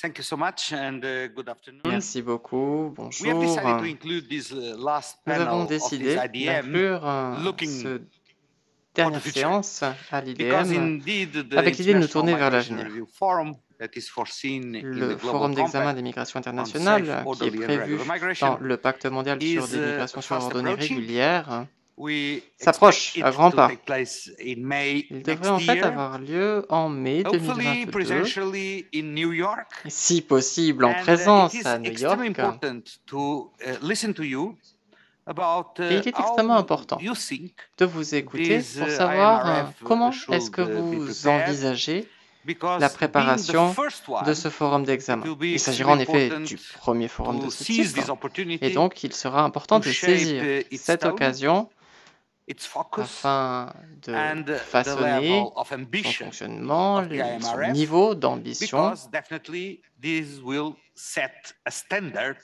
Thank you so much and uh, good afternoon. Merci beaucoup, We have bonjour. decided to include this last Nous avons décidé d'inclure euh, looking ce for the dernière future. séance à l'IDM, avec l'idée de nous tourner vers l'avenir. Review Forum that is foreseen in Le the Forum d'examen des migrations internationales, qui est prévu dans le pacte mondial sur des uh, migrations approaching. régulières, We s'approche à grands pas. Il devrait en fait avoir lieu en mai hopefully 2022, presentially in New York. si possible en uh, présence à New York. uh, uh, Et il est extrêmement important de vous écouter pour savoir euh, comment est-ce que vous envisagez la préparation de ce forum d'examen. Il s'agira en effet du premier forum de ce type, et donc il sera important de saisir cette occasion afin de and the façonner level of son ambition fonctionnement, son niveau d'ambition, because definitely this will set a standard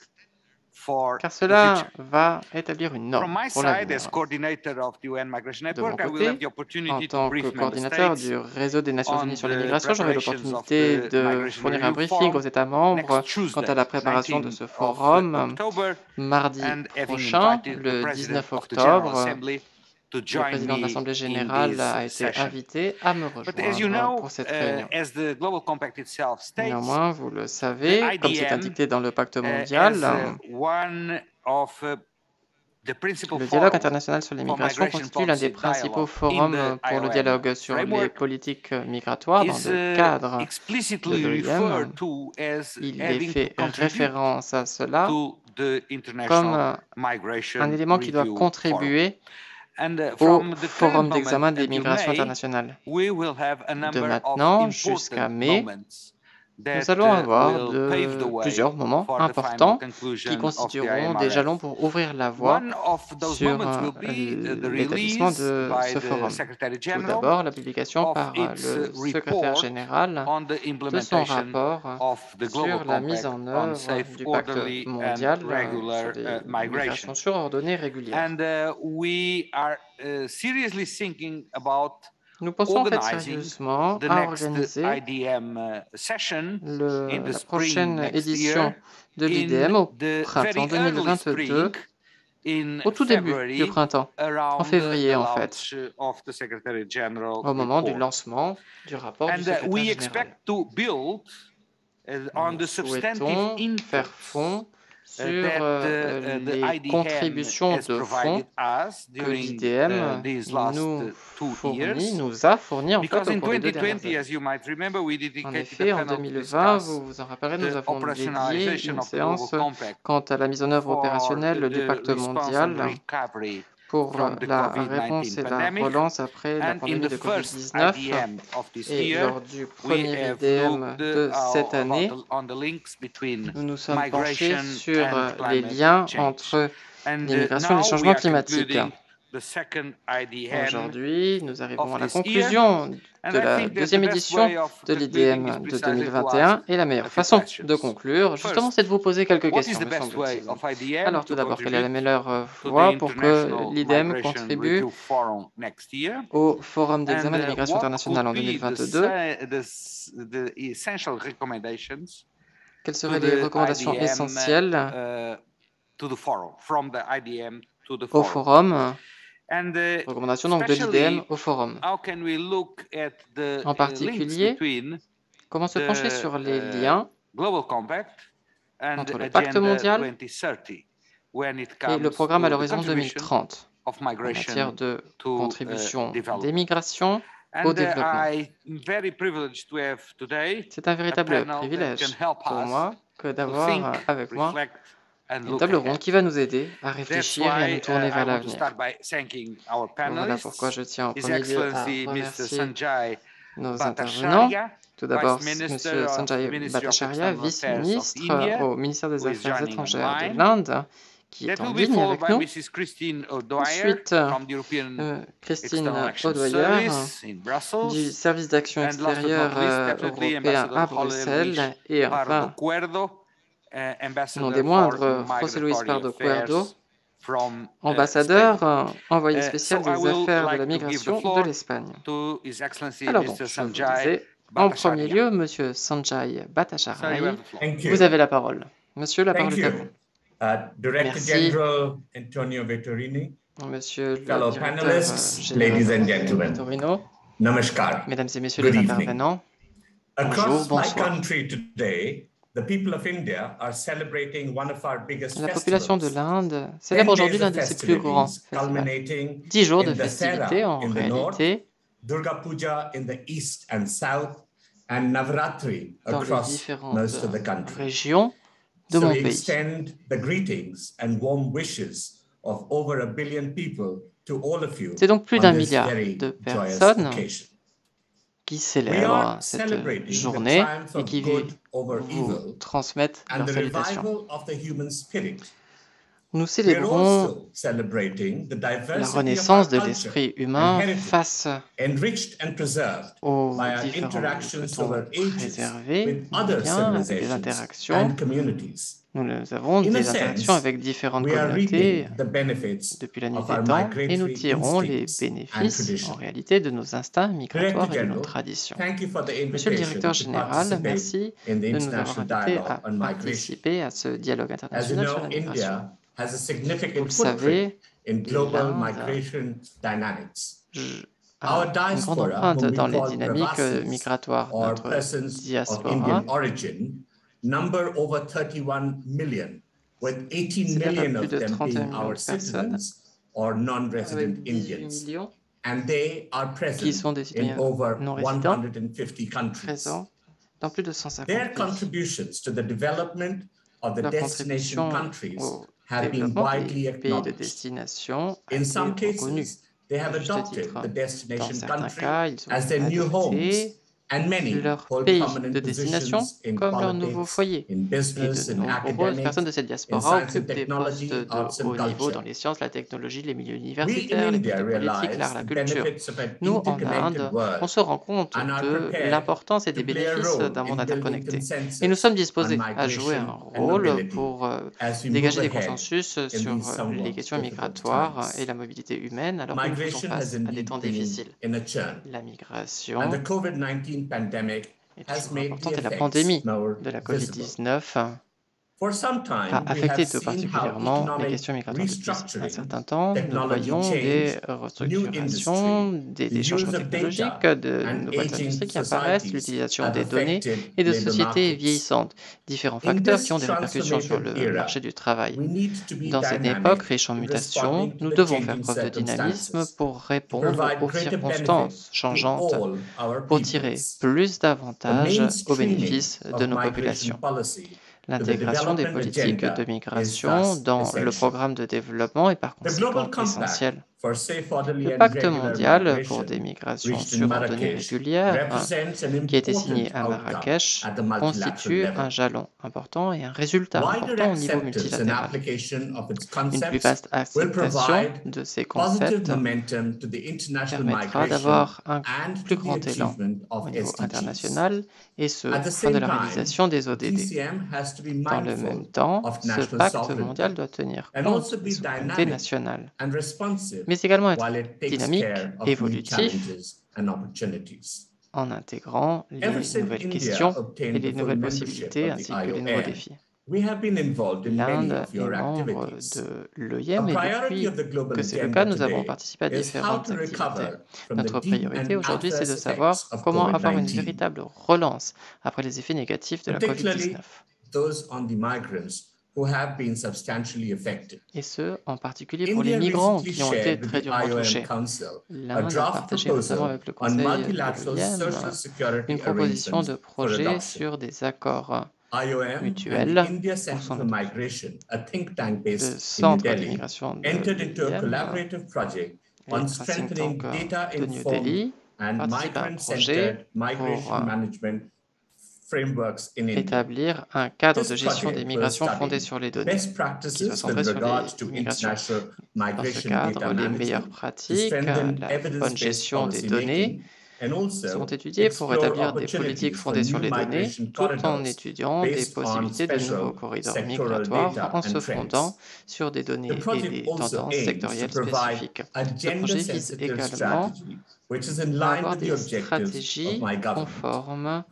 for car cela va établir une norme pour l'avenir. De mon côté, en tant que coordinateur du réseau des Nations on Unies sur migrations, j'aurai l'opportunité de fournir un briefing aux États membres quant à la préparation de 19th ce forum mardi prochain, le President 19 of the General octobre. Le président de l'Assemblée générale a été invité à me rejoindre know, pour cette uh, réunion. as the Global Compact itself states, Néanmoins, vous le savez, comme c'est indiqué dans le pacte uh, mondial, uh, one of the principal le dialogue international sur les for migrations migration constitue l'un des principaux forums pour le dialogue sur les politiques migratoires dans le cadre de l'OIM. Il est fait référence à cela comme un élément qui doit contribuer au the current forum d'examen des migrations internationales. De maintenant jusqu'à mai, nous allons uh, avoir de plusieurs moments importants qui constitueront des jalons pour ouvrir la voie sur euh, l'établissement release de ce forum. Tout d'abord, la publication par euh, le secrétaire général de son rapport sur la mise en œuvre du pacte mondial euh, sur les migration. migrations sûres, ordonnées, régulières. Nous pensons en fait sérieusement à organiser IDM uh, session le- in the la prochaine édition de l'IDM au printemps very early 2022, spring in au tout début du printemps, en février en fait, au moment du lancement du rapport du uh, secrétaire général. expect to build uh, on Nous the substantive souhaitons faire fond sur euh, uh, uh, the les contributions de fonds que during l'IDM nous fournit, nous a fourni en fait au cours des deux dernières 2020, années. as you might remember, we En effet, en panel to 2020, discuss vous vous en rappellerez, nous avons dédié une séance quant à la mise en œuvre opérationnelle du pacte mondial pour la COVID-19 réponse et la relance après la pandémie de first Covid-19. IDM of this Et lors du premier IDM de uh, cette année, nous nous sommes penchés sur euh, les liens entre uh, l'immigration et les changements climatiques. Aujourd'hui, nous arrivons à la conclusion de la deuxième édition de l'IDM de precisely to 2021 ask et la meilleure façon de conclure, justement, c'est de vous poser quelques questions, me semble-t-il. Alors, tout to d'abord, quelle est la meilleure euh, voie pour que l'IDM contribue au Forum d'examen uh, migrations what internationales en could be the 2022 se- the s- the essential recommendations Quelles seraient les recommandations essentielles uh, au forum? Recommandations donc de l'IDM au forum. how can we look at the En uh, particulier, Comment se pencher sur les uh, liens entre le pacte mondial 2030 when it et le programme à l'horizon contribution 2030 of en matière de uh, contribution des migrations au développement. C'est un véritable privilège pour moi que d'avoir avec moi une table ronde qui va nous aider à réfléchir et à nous uh, tourner vers l'avenir. Voilà pourquoi je tiens en premier lieu à remercier nos intervenants. Tout d'abord, M. Sanjay Bhattacharya, vice-ministre au ministère des Affaires étrangères de l'Inde, qui est en ligne avec nous. Mrs. Christine O'Dwyer Ensuite, euh, Christine du service d'action extérieure euh, européen à Bruxelles et enfin, non Ambassador des moindres, José Luis Pardo Cuerdo, Affairs from uh, ambassadeur, euh, envoyé spécial des affaires de la migration de l'Espagne. To His Excellency Alors donc, je vous Sanjay disais, En premier lieu, Monsieur Sanjay Bhattacharya, have the floor. Thank you. vous avez la parole. Monsieur, la parole est à vous. Uh, Director Merci. General Antonio Vettorini, Monsieur le fellow directeur euh, ladies and gentlemen, Torino, namaskar. mesdames et messieurs les intervenants, Across my bonsoir. Country today, the people of India are celebrating one of our biggest la population de festivals. l'Inde 10 célèbre aujourd'hui l'un de ses plus grands festivals. culminating Dix jours de festivités en in the north, réalité Durga Puja in the east and south, and Navratri dans les across différentes most of the country. régions de so mon we pays. extend the greetings and warm wishes of over a billion people to all of you C'est donc plus d'un milliard de personnes occasion. Qui célèbrent cette journée et of qui vous transmettent leurs salutations. Nous We are célébrons also celebrating the la renaissance de l'esprit humain face enriched and preserved aux différents nos other liens avec des interactions. Nous nous avons des interactions avec différentes communautés depuis la nuit of des our temps et nous tirons les bénéfices en réalité de nos instincts migratoires et de nos traditions. Thank you for the Monsieur le directeur général, merci de nous avoir invités à participer à ce dialogue international sur know, la migration. India has a Vous significant le footprint savez, in global l'Inde migration dynamics. je- Our a une grande diaspora, empreinte whom we dans les call dynamiques euh, Pravasis, migratoires. or Notre persons of diaspora Indian origin number over 31 million, with 18 s'élève à million plus of de them 31 being millions our de personnes, citizens or non-resident avec 18 Indians. millions And they are qui present sont des in citoyens over non résidents 150 countries. présents dans plus de 150 Their pays. contributions to the development of the Leur destination contribution countries au have been développement widely des pays de acknowledged. destination a In été some cases, they have à juste adopted titre. the Dans destination certains country cas, ils ont as their new homes, adopté and many leur pays de destination comme leur nouveau foyer. in Et de nombreuses personnes de cette diaspora occupent des postes technology, de haut niveau dans les sciences, la technologie, les milieux universitaires, les postes politiques, l'art, la culture. benefits of an Nous, en interconnected Inde, on se rend compte de l'importance et des bénéfices d'un monde interconnecté. Et nous sommes disposés à jouer un rôle pour euh, dégager des consensus sur euh, les questions migratoires et la mobilité humaine alors que nous faisons face à des temps difficiles. La migration and the COVID-19 pandemic est has toujours made the importante et la pandémie de la visible. COVID-19 For some time, a affecté tout particulièrement les questions migratoires depuis un certain temps. Nous voyons des restructurations, des, des changements technologiques, de nouvelles industries qui apparaissent, l'utilisation des données et de sociétés vieillissantes. Différents facteurs qui ont des répercussions sur le marché du travail. Dans cette époque riche en mutations, nous devons faire preuve de dynamisme pour répondre aux circonstances changeantes, pour tirer plus d'avantages au mainstreaming bénéfice de nos populations. L'intégration des politiques de migration dans le programme de développement est par conséquent Compact Le pacte mondial pour des migrations reached in sûres, ordonnées et Marrakech, régulières, qui a été signé à Marrakech, constitue un jalon important et un résultat important au niveau multilatéral. Une plus vaste acceptation de ces concepts permettra d'avoir un plus grand élan au niveau international et ce, fin de la réalisation des ODD. Dans le même temps, ce pacte mondial doit tenir compte des souverainetés nationales, mais également être dynamique, évolutif, en intégrant les nouvelles questions et les nouvelles possibilités ainsi que les nouveaux défis. we have been involved in many L'Inde of est your membre activities. de l'OIM et depuis que c'est le cas, nous avons participé à différentes activités. Notre priorité aujourd'hui, c'est de savoir comment avoir une COVID-19, véritable relance après les effets négatifs de la particularly COVID-19. Those on the migrants who have been substantially affected. Et ce, en particulier pour les migrants qui ont été shared with très the durement IOM touchés. Council a L'Inde a draft partagé notamment proposal avec le on Conseil de multilateral l'OIM social security une proposition de projet sur des accords IOM mutuel and the India pour Center son for Migration, a think tank de centre Delhi, d'immigration de entered into a l'OIM collaborative project et on strengthening data-informed Delhi and un migrant-centered migration euh, management. Établir un cadre de gestion des migrations fondé sur les données. Qui sur les migrations. Dans ce cadre, les meilleures pratiques, la bonne gestion des données, seront étudiés pour établir des politiques fondées sur les données, tout en étudiant des possibilités de nouveaux corridors migratoires en se fondant sur des données et des tendances sectorielles spécifiques. Ce projet vise également à avoir des stratégies conformes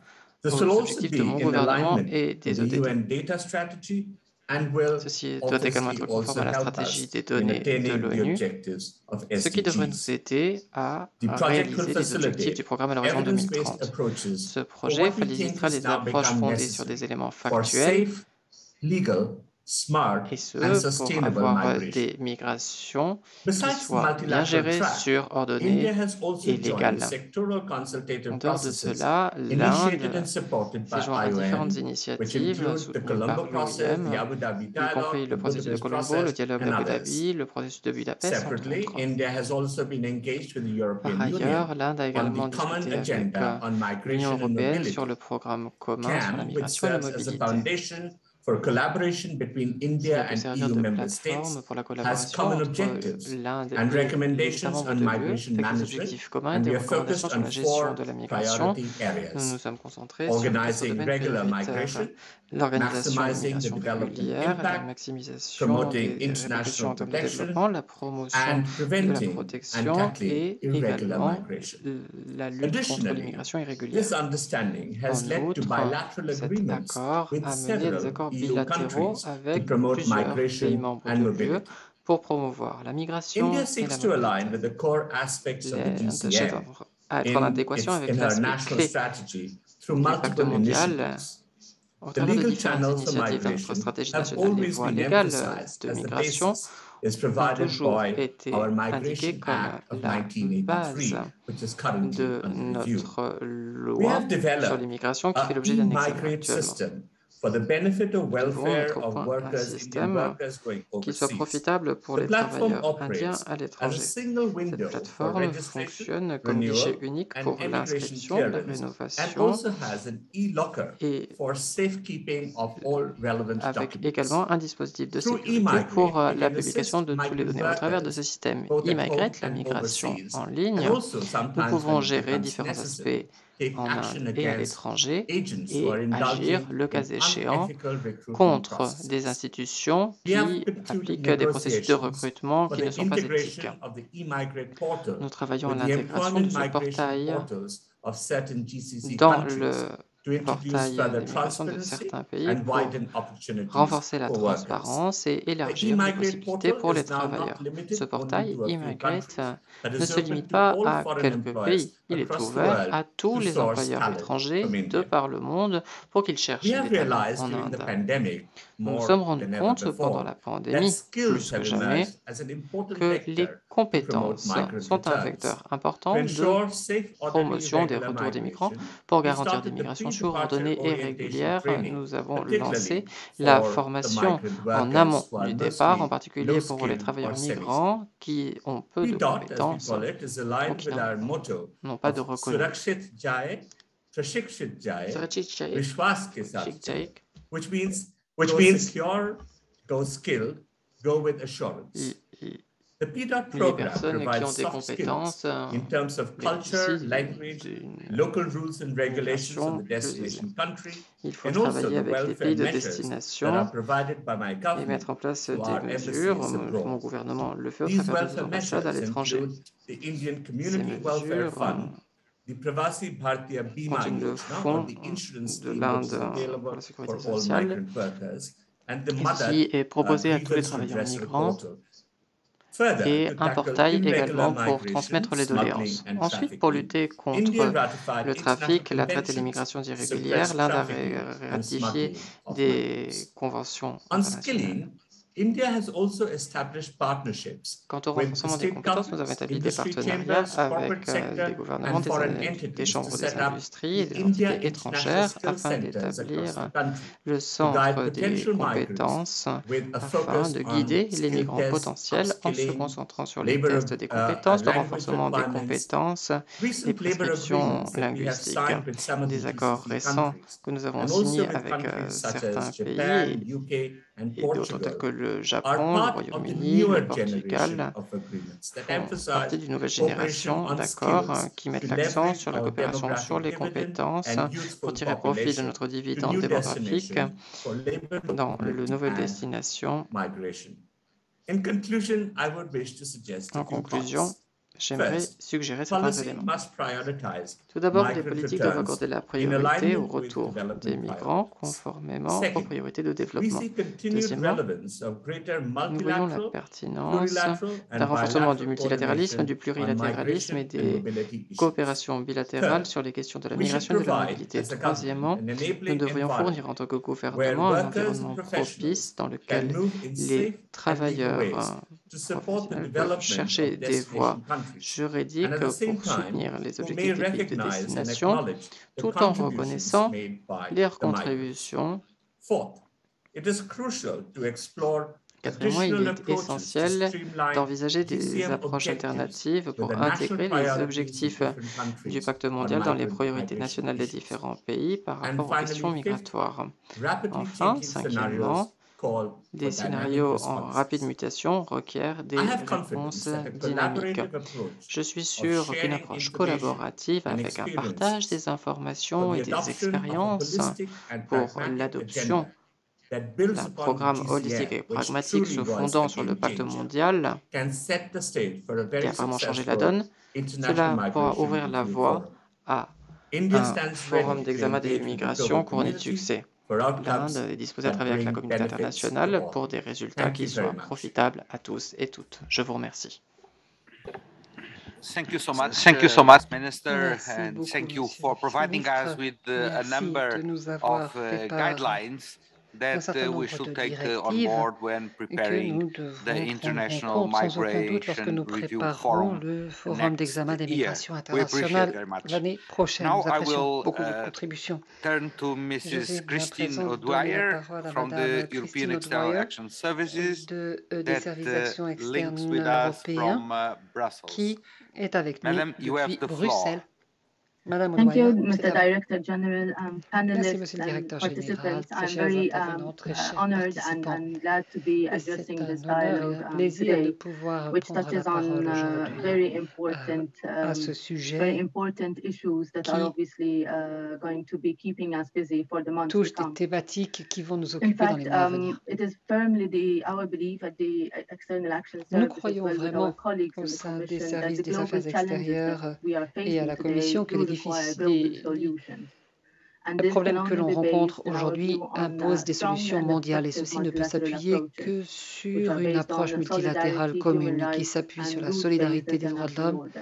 Be de mon gouvernement with des ODD. Ceci doit également être conforme à la stratégie des données de l'ONU, ce qui devrait nous aider à réaliser les objectifs du programme à l'horizon evidence-based 2030. approaches Ce projet facilitera les approches fondées sur des éléments factuels et ce, and pour sustainable avoir migration. des migrations qui soient bien gérées, has also et légales. sectoral consultative En dehors de processes cela, initiated l'Inde and supported by s'est joint à différentes initiatives soutenues par l'OIM, y compris le processus de Colombo, le dialogue d'Abu. Dhabi, le processus de Budapest, entre Separately, autres. India has also been engaged with the European Par ailleurs, l'Inde a également discuté avec euh, on l'Union européenne sur le programme commun sur la migration et la mobilité, for collaboration between India and EU member states has common objectives and recommendations on migration management, and we are focused on four priority areas: organizing regular migration, L'organisation de régulière, la impact, maximisation promoting des répercussions en international termes de protection, développement, la promotion and de la protection et irregular également migration. la lutte contre l'immigration irrégulière. En led to outre, bilateral cet agreements accord with a mené des several accords EU bilatéraux avec plusieurs pays membres de l'UE pour promouvoir la migration India et seeks la to align mobilité. with the core aspects of the L'Inde cherche à être en adéquation avec l'aspect clé strategy through du pacte multiple mondial The legal channels for migration have always been emphasized de as the migration basis is provided by our Migration Act of la 1983, base which is currently de under review. notre We loi have sur developed l'immigration qui a fait l'objet d'un examen e-migrate actuellement. system for the benefit of Nous devons welfare mettre au of point un système qui soit profitable pour The les travailleurs indiens à as a l'étranger. Cette plateforme registration, fonctionne comme guichet unique and pour immigration l'inscription, la rénovation also has an e-locker et for safekeeping of all relevant avec documents. également un dispositif de sécurité pour euh, la publication de tous les données. Au travers de ce système e-migrate, la migration en ligne, nous pouvons gérer différents aspects en Inde et à l'étranger et agir, le cas échéant, contre des institutions qui appliquent des processus de recrutement qui ne sont pas éthiques. Nous travaillons à l'intégration de ce portail dans le portail de certains pays pour renforcer la transparence et élargir les possibilités pour les travailleurs. Ce portail countries, but ne se limite pas à quelques pays, il est ouvert à tous to les employeurs étrangers de par le monde pour qu'ils cherchent des talents en Inde. Nous nous sommes rendus compte pendant la pandémie, skills plus que jamais, que les compétences sont un vecteur To important de ensure safe, orderly, promotion des retours des migrants. Pour garantir des migrations pre-departure subordonnées et régulières, nous avons lancé la formation en amont du départ, en particulier pour les travailleurs migrants qui ont peu de compétences ou qui n'ont pas de. Surakshit which means Which go means- secure, go skilled, go with assurance. The P-DOT program provides soft skills euh, in terms of culture, language, local rules and regulations of the destination country, and also the welfare pays de measures that are destination provided by my et government. mettre en place to our des mesures. abroad. Mon gouvernement le fait au These travers de à measures l'étranger. include the Indian Ces Community Welfare mesures Le fonds de l'Inde pour la sécurité sociale qui est proposé uh, à tous les travailleurs migrants. et un portail également pour transmettre les doléances. Ensuite, pour lutter contre le trafic, la traite et l'immigration irrégulière, l'Inde a ratifié des conventions On internationales. Skilling, India has also established partnerships Quant au with renforcement des compétences, nous avons établi des partenariats avec euh, des gouvernements, and des, foreign des chambres des industries et des entités étrangères afin d'établir le centre des compétences afin de guider les migrants potentiels en se concentrant sur les tests des uh, compétences, le renforcement des compétences, les prescriptions linguistiques, des accords récents que nous avons signés avec euh, certains pays et d'autres tels que le le Japon, le Royaume-Uni, le Portugal font partie d'une nouvelle génération d'accords qui mettent l'accent sur la coopération sur les compétences pour tirer profit de notre dividende démographique dans le nouvelle destination. En conclusion, J'aimerais suggérer certains éléments. Tout d'abord, les politiques doivent accorder la priorité au retour des migrants conformément aux priorités de développement. Deuxièmement, nous voyons la pertinence d'un renforcement du multilatéralisme, du plurilatéralisme et des coopérations bilatérales sur les questions de la migration et de la mobilité. Troisièmement, nous devrions fournir en tant que gouvernement un environnement propice dans lequel les travailleurs professionnels chercher des voies juridique pour soutenir les objectifs des pays de destination tout en reconnaissant leurs contributions. Quatrièmement, il est essentiel d'envisager des approches alternatives pour intégrer les objectifs du pacte mondial dans les priorités nationales des différents pays par rapport aux questions migratoires. Enfin, cinquièmement, des scénarios en rapide mutation requièrent des réponses dynamiques. Je suis sûr qu'une approche collaborative avec un partage des informations et des expériences pour l'adoption d'un programme holistique et pragmatique se fondant sur le pacte mondial qui a vraiment changé la donne, cela pourra ouvrir la voie à un forum d'examen des migrations couronné de succès. L'Inde est disposée à travailler avec la communauté internationale pour des résultats qui soient profitables à tous et toutes. Je vous remercie. Thank you so much, thank you so much, Minister, and thank you for providing us with a number of uh, guidelines that uh, we should take uh, on board when preparing the International Migration Review Forum le forum d'examen des migrations internationales l'année prochaine. Nous apprécions beaucoup vos contributions. Turn to Mrs. Christine O'Dwyer from the European External Action Services that links with us from Brussels. qui est avec nous Madam, you have depuis the floor. Bruxelles. Madame Thank you, Mr. Director General, um, Merci, panelists Monsieur le and Directeur Général, participants. I'm very um, uh, honored and, and glad to be Et addressing this dialogue um, today, pouvoir which touches on uh, very euh, important, à um, ce very sujet. important issues that are qui obviously uh, going to be keeping us busy for the months to touche des come. thématiques qui vont nous In occuper dans les fact, um, it is firmly the, our belief at the External Action Nous Service, as croyons well vraiment our colleagues au in the sein des Commission, that services the des global affaires challenges extérieures that we are et à facing la today Commission que les, can problèmes que l'on rencontre aujourd'hui uh, des solutions mondiales et ceci ne peut s'appuyer que sur une approche multilatérale commune qui s'appuie sur la solidarité des droits de l'homme order.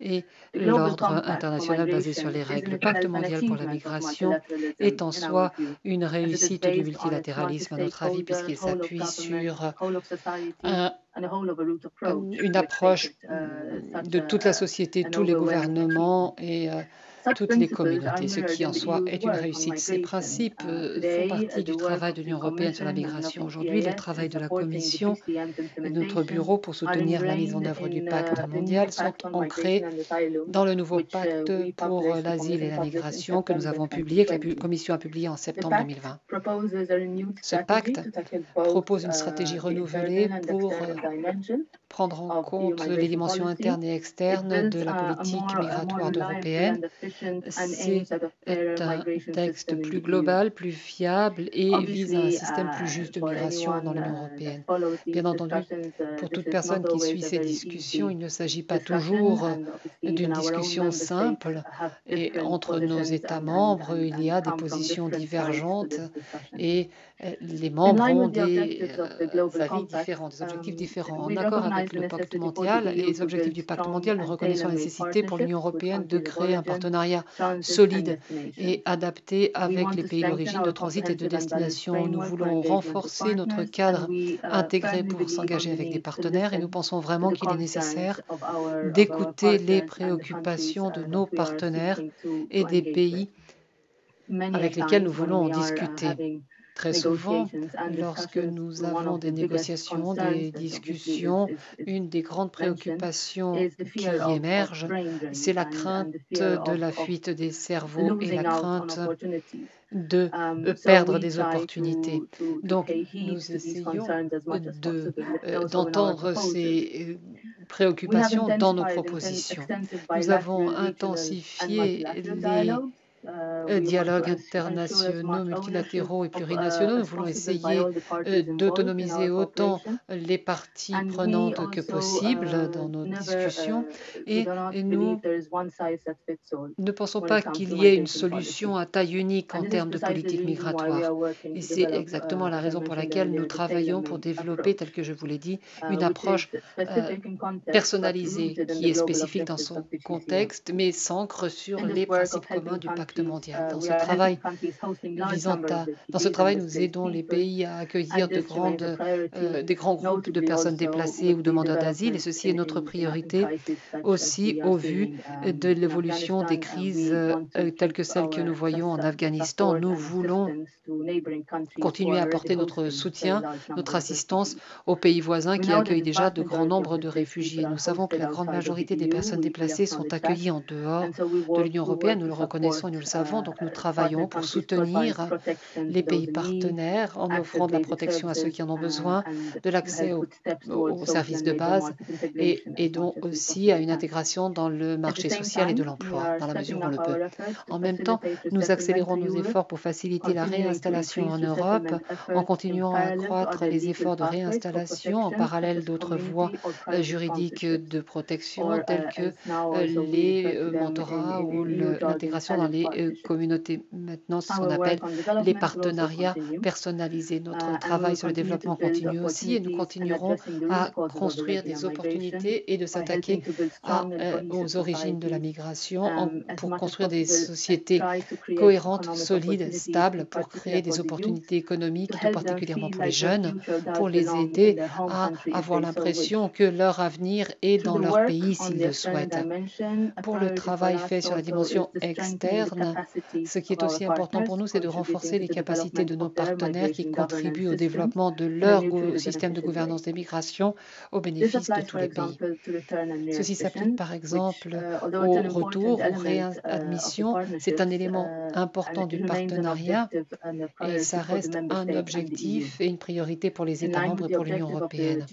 Et l'ordre international basé sur les règles. Le pacte mondial pour la migration est en soi une réussite du multilatéralisme, à notre avis, puisqu'il s'appuie sur un- une approche uh, de toute la société, tous les gouvernements et euh, toutes les communautés, ce qui en soi est une réussite. Ces principes euh, font partie du travail de l'Union européenne sur la migration. Aujourd'hui, le travail de la Commission et de notre bureau pour soutenir la mise en œuvre du pacte uh, new mondial sont on ancrés dans le nouveau which, uh, pacte pour the l'asile et la migration que nous avons publié, que la pu- 2020. Commission a publié en septembre pact 2020. proposes a renewed Ce pacte propose une uh, stratégie renouvelée pour euh, prendre en compte les dimensions internes et externes de la politique migratoire européenne. C'est un texte plus global, plus fiable et vise à un Obviously, système plus uh, juste de migration dans l'Union uh, that européenne. Bien entendu, uh, pour toute personne qui suit ces discussions, il ne s'agit pas toujours d'une discussion simple. Et entre nos États membres, il y a des positions divergentes et euh, les membres ont des euh, avis différents, des objectifs um, différents. En accord avec le pacte mondial et les objectifs du pacte mondial, nous reconnaissons la nécessité pour l'Union européenne de créer un origin, partenariat solide et adapté avec les pays d'origine, de transit et de destination. Nous voulons renforcer notre cadre uh, intégré pour s'engager avec des partenaires et nous pensons vraiment qu'il est nécessaire d'écouter les préoccupations de uh, nos partenaires et des pays avec lesquels nous voulons en discuter. Très souvent, lorsque nous avons des négociations, des discussions, une des grandes préoccupations qui émerge, c'est la crainte de la fuite des cerveaux et la crainte de um, perdre des opportunités. Donc, nous essayons euh, d'entendre ces euh, préoccupations dans nos propositions. Nous avons intensifié les euh, dialogues internationaux, multilatéraux et plurinationaux. Nous voulons essayer euh, d'autonomiser autant les parties prenantes que possible dans nos discussions et nous ne pensons pas qu'il y ait une solution à taille unique en termes de politique migratoire. Et c'est exactement la raison pour laquelle nous travaillons pour développer, tel que je vous l'ai dit, une approche euh, personnalisée qui est spécifique dans son contexte, mais s'ancre sur les principes communs du pacte mondial. Dans ce travail visant à, dans ce travail, nous aidons les pays à accueillir de grandes, euh, des grands groupes de personnes déplacées ou demandeurs d'asile, et ceci est notre priorité aussi au vu de l'évolution des crises euh, telles que celles que nous voyons en Afghanistan. Nous voulons continuer à apporter notre soutien, notre assistance aux pays voisins qui accueillent déjà de grands nombres de réfugiés. Nous savons que la grande majorité des personnes déplacées sont accueillies en dehors de l'Union européenne. Nous le reconnaissons et nous le savons. Donc nous travaillons pour soutenir les pays partenaires en offrant de la protection à ceux qui en ont besoin, de l'accès aux, services de base et, donc aussi à une intégration dans le marché social et de l'emploi, dans la mesure où on le peut. En même temps, nous accélérons nos efforts pour faciliter la réinstallation en Europe en continuant à accroître les efforts de réinstallation en parallèle d'autres voies euh, juridiques de protection telles que euh, les euh, mentorats ou l'intégration dans les communautés. Maintenant, ce qu'on appelle les partenariats personnalisés. Notre travail sur le développement continue aussi et nous continuerons à construire des opportunités et de s'attaquer aux origines de la migration pour construire des sociétés cohérentes, solides, stables, pour créer des opportunités économiques, tout particulièrement pour les jeunes, pour les aider à avoir l'impression que leur avenir est dans leur pays s'ils le souhaitent. Pour le travail fait sur la dimension externe, ce qui est aussi important pour nous, c'est de renforcer les capacités de nos partenaires qui contribuent au développement de leur système de gouvernance des migrations au bénéfice de tous les pays. Ceci s'applique par exemple uh, au retour, aux réadmissions. C'est un élément important du partenariat et ça reste un objectif et une priorité pour les États membres et pour l'Union européenne.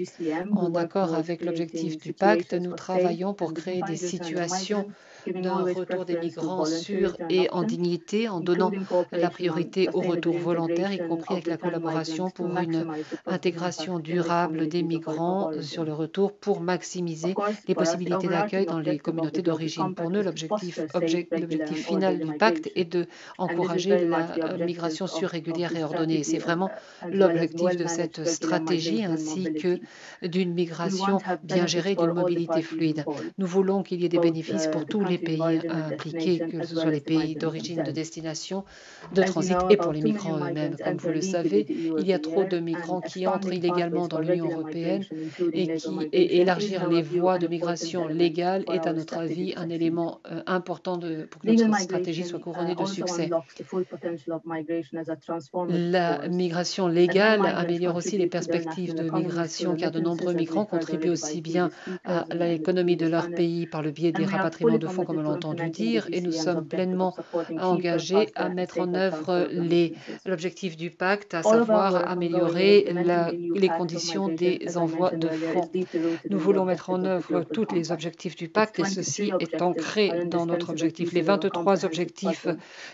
En accord avec l'objectif du pacte, nous travaillons pour créer des situations d'un retour des migrants sûr et en dignité, en donnant la priorité au retour volontaire, y compris avec la collaboration pour une intégration durable des migrants sur le retour pour maximiser les possibilités d'accueil dans les communautés d'origine. Pour nous, l'objectif final du pacte est d'encourager la migration sûre, régulière et ordonnée. C'est vraiment l'objectif de cette stratégie ainsi que d'une migration bien gérée, d'une mobilité fluide. Nous voulons qu'il y ait des bénéfices pour tous les pays impliqués, que ce soit les pays d'origine, de destination, de transit et pour les migrants eux-mêmes. Comme vous le savez, il y a trop de migrants qui entrent illégalement dans l'Union européenne et, qui, et élargir les voies de migration légales est, à notre avis, un élément euh, important de, pour que notre stratégie soit couronnée de succès. La migration légale améliore aussi les perspectives de migration car de nombreux migrants contribuent aussi bien à l'économie de leur pays par le biais des rapatriements de fonds, comme on l'a entendu dire, et nous sommes pleinement engagés à mettre en œuvre l'objectif du pacte, à savoir améliorer les conditions des envois de fonds. Nous voulons mettre en œuvre tous les objectifs du pacte et ceci est ancré dans notre objectif. Les 23 objectifs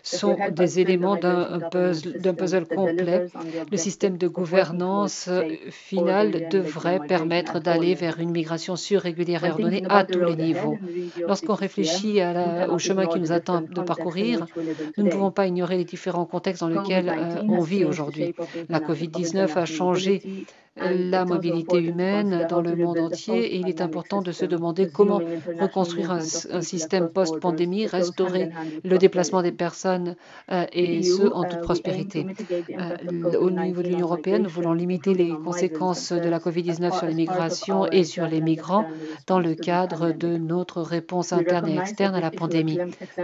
sont des éléments d'un puzzle, puzzle complet. Le système de gouvernance final devrait permettre d'aller vers une migration sûre, régulière et ordonnée à tous les niveaux. Lorsqu'on réfléchit à au chemin qui nous attend de parcourir, nous ne pouvons pas ignorer les différents contextes dans lesquels euh, on vit aujourd'hui. La COVID-19 a changé la mobilité humaine dans le monde entier et il est important de se demander comment reconstruire un, système post-pandémie, restaurer le déplacement des personnes personnes et ce, en toute prospérité. Au niveau de l'Union européenne, nous voulons limiter les conséquences de la COVID-19 sur les migrations et sur les migrants dans le cadre de notre réponse interne et externe à la pandémie.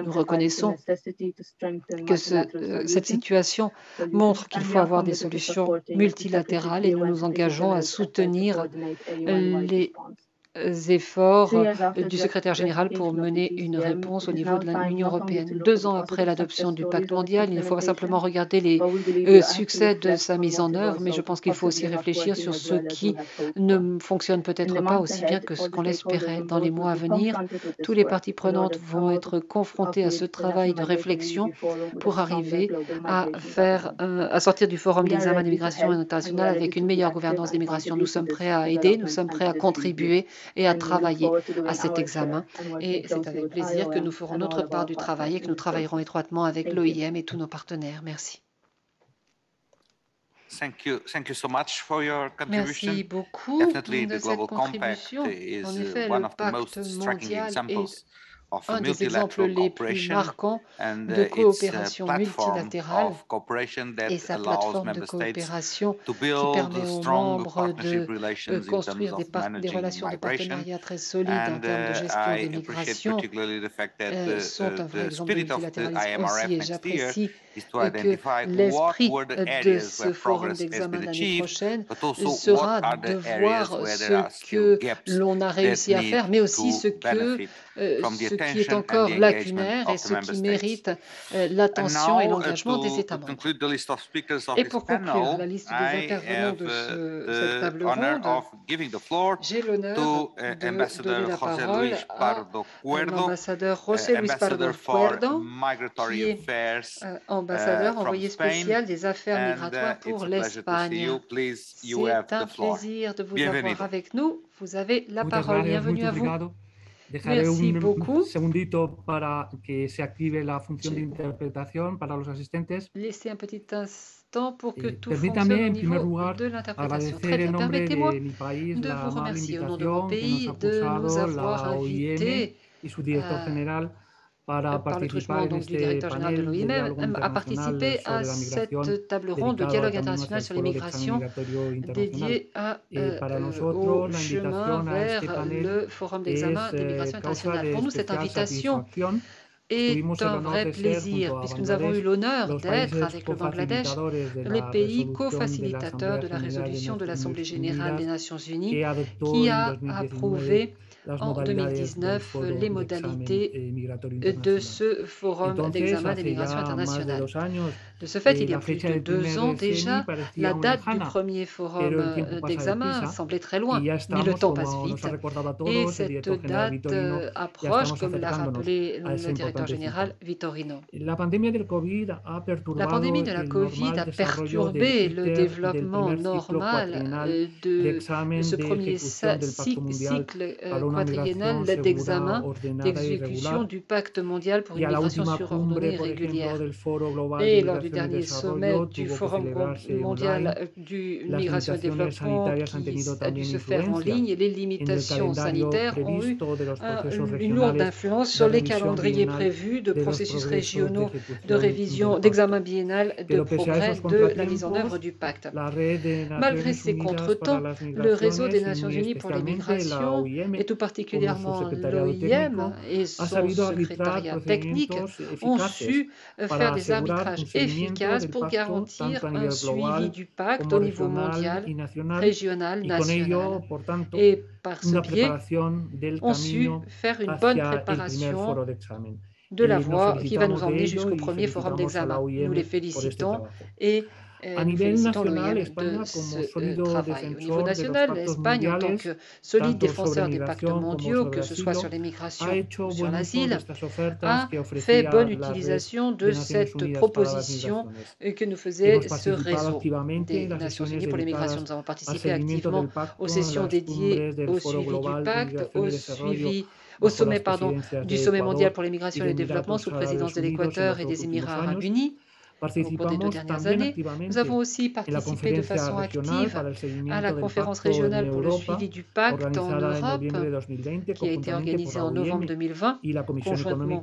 Nous reconnaissons que cette situation montre qu'il faut avoir des solutions multilatérales et nous nous engageons à soutenir les efforts du secrétaire général pour mener une réponse au niveau de l'Union européenne. Deux ans après l'adoption du pacte mondial, il ne faut pas simplement regarder les euh, succès de sa mise en œuvre, mais je pense qu'il faut aussi réfléchir sur ce qui ne fonctionne peut-être pas aussi bien que ce qu'on l'espérait. Dans les mois à venir, tous les parties prenantes vont être confrontées à ce travail de réflexion pour arriver à faire, euh, à sortir du forum d'examen d'immigration internationale avec une meilleure gouvernance d'immigration. Nous sommes prêts à aider, nous sommes prêts à contribuer et à travailler à cet examen. Et c'est avec plaisir que nous ferons notre part du travail et que nous travaillerons étroitement avec l'OIM et tous nos partenaires. Merci. Merci beaucoup de cette contribution. En effet, le pacte mondial est un des exemples les plus marquants de coopération multilatérale et sa plateforme de coopération qui permet aux membres de construire des, des, relations de partenariat très solides en termes de gestion des migrations euh, sont un vrai exemple de multilatéralisme aussi et j'apprécie que l'esprit de ce forum d'examen l'année prochaine sera de voir ce que l'on a réussi à faire, mais aussi ce, que, euh, ce qui est encore lacunaire et ce qui mérite euh, l'attention et l'engagement des États membres. Et pour conclure la liste des intervenants de ce, cette table ronde, j'ai l'honneur de donner la parole à l'ambassadeur José Luis Pardo Cuerdo, qui est en ambassadeur envoyé spécial des affaires migratoires pour l'Espagne. C'est un plaisir de vous avoir avec nous. Vous avez la parole. Bienvenue à vous. Dejaré Merci un beaucoup. segundito para que se active la función de interpretación para los asistentes. Laissez un petit instant pour que tout fonctionne au niveau lugar, de l'interprétation. Très bien. Permettez-moi de vous remercier au nom de mon pays de nous avoir invités. Y su director euh, general para par le truchement donc, du directeur général de l'OIM, a participé à cette table ronde de dialogue international sur l'immigration dédiée à, euh, au chemin vers le forum d'examen des migrations internationales. Pour nous, cette invitation est un vrai plaisir, puisque nous avons eu l'honneur d'être avec le Bangladesh les pays co-facilitateurs de la résolution de l'Assemblée générale des Nations unies qui a approuvé en 2019 les modalités de ce forum d'examen des migrations internationales. De ce fait, il y a plus de deux ans déjà, la date du premier forum euh, d'examen semblait très loin, mais le temps passe vite. Et cette date euh, approche, comme l'a rappelé le directeur général Vittorino. La pandémie de la Covid a perturbé le développement normal euh, de ce premier cycle quadriennal d'examen d'exécution du pacte mondial pour une migration surordonnée et régulière. Et lors du dernier sommet du Forum mondial du migration et développement qui a dû se faire en ligne, les limitations sanitaires ont eu une lourde influence sur les calendriers prévus de processus régionaux de révision, d'examen biennal de progrès de la mise en œuvre du pacte. Malgré ces contretemps, le réseau des Nations Unies pour l'immigration et tout particulièrement l'OIM et son secrétariat technique ont su faire des arbitrages efficaces pour garantir un suivi du pacte au niveau mondial, régional, national. Et par ce biais, ont su faire une bonne préparation de la voie qui va nous emmener jusqu'au premier forum d'examen. Nous les félicitons et a nivel Espagne, de ce euh, travail. Au niveau national, l'Espagne, en tant que solide défenseur des pactes mondiaux, que ce soit sur l'immigration ou sur l'asile, a fait bonne utilisation de cette proposition que nous faisait ce réseau des Nations Unies pour l'immigration. Nous avons participé activement aux sessions dédiées au suivi du pacte, au suivi au sommet pardon, du sommet mondial pour l'immigration et le développement sous présidence de l'Équateur et des Émirats arabes unis au cours des deux dernières années. Nous avons aussi participé de façon active à la conférence régionale pour le suivi du pacte en Europe, qui a été organisée en novembre 2020, conjointement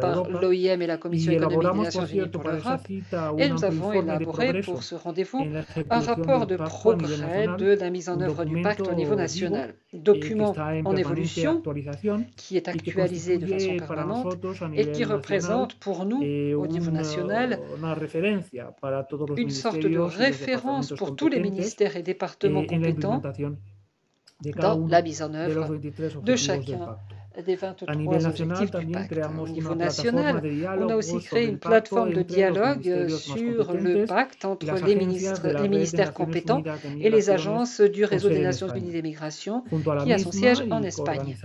par l'OIM et la Commission économique des Nations Unies pour l'Europe. Et nous avons élaboré pour ce rendez-vous un rapport de progrès de la mise en œuvre du pacte au niveau national. Document en évolution qui est actualisé de façon permanente et qui représente pour nous, au niveau national, une sorte de référence pour tous les ministères et départements compétents dans la mise en œuvre de chacun des 23 objectifs du pacte. Au niveau national, on a aussi créé une plateforme de dialogue sur le pacte entre les, ministres, les ministères compétents et les agences du réseau des Nations Unies des migrations qui a son siège en Espagne.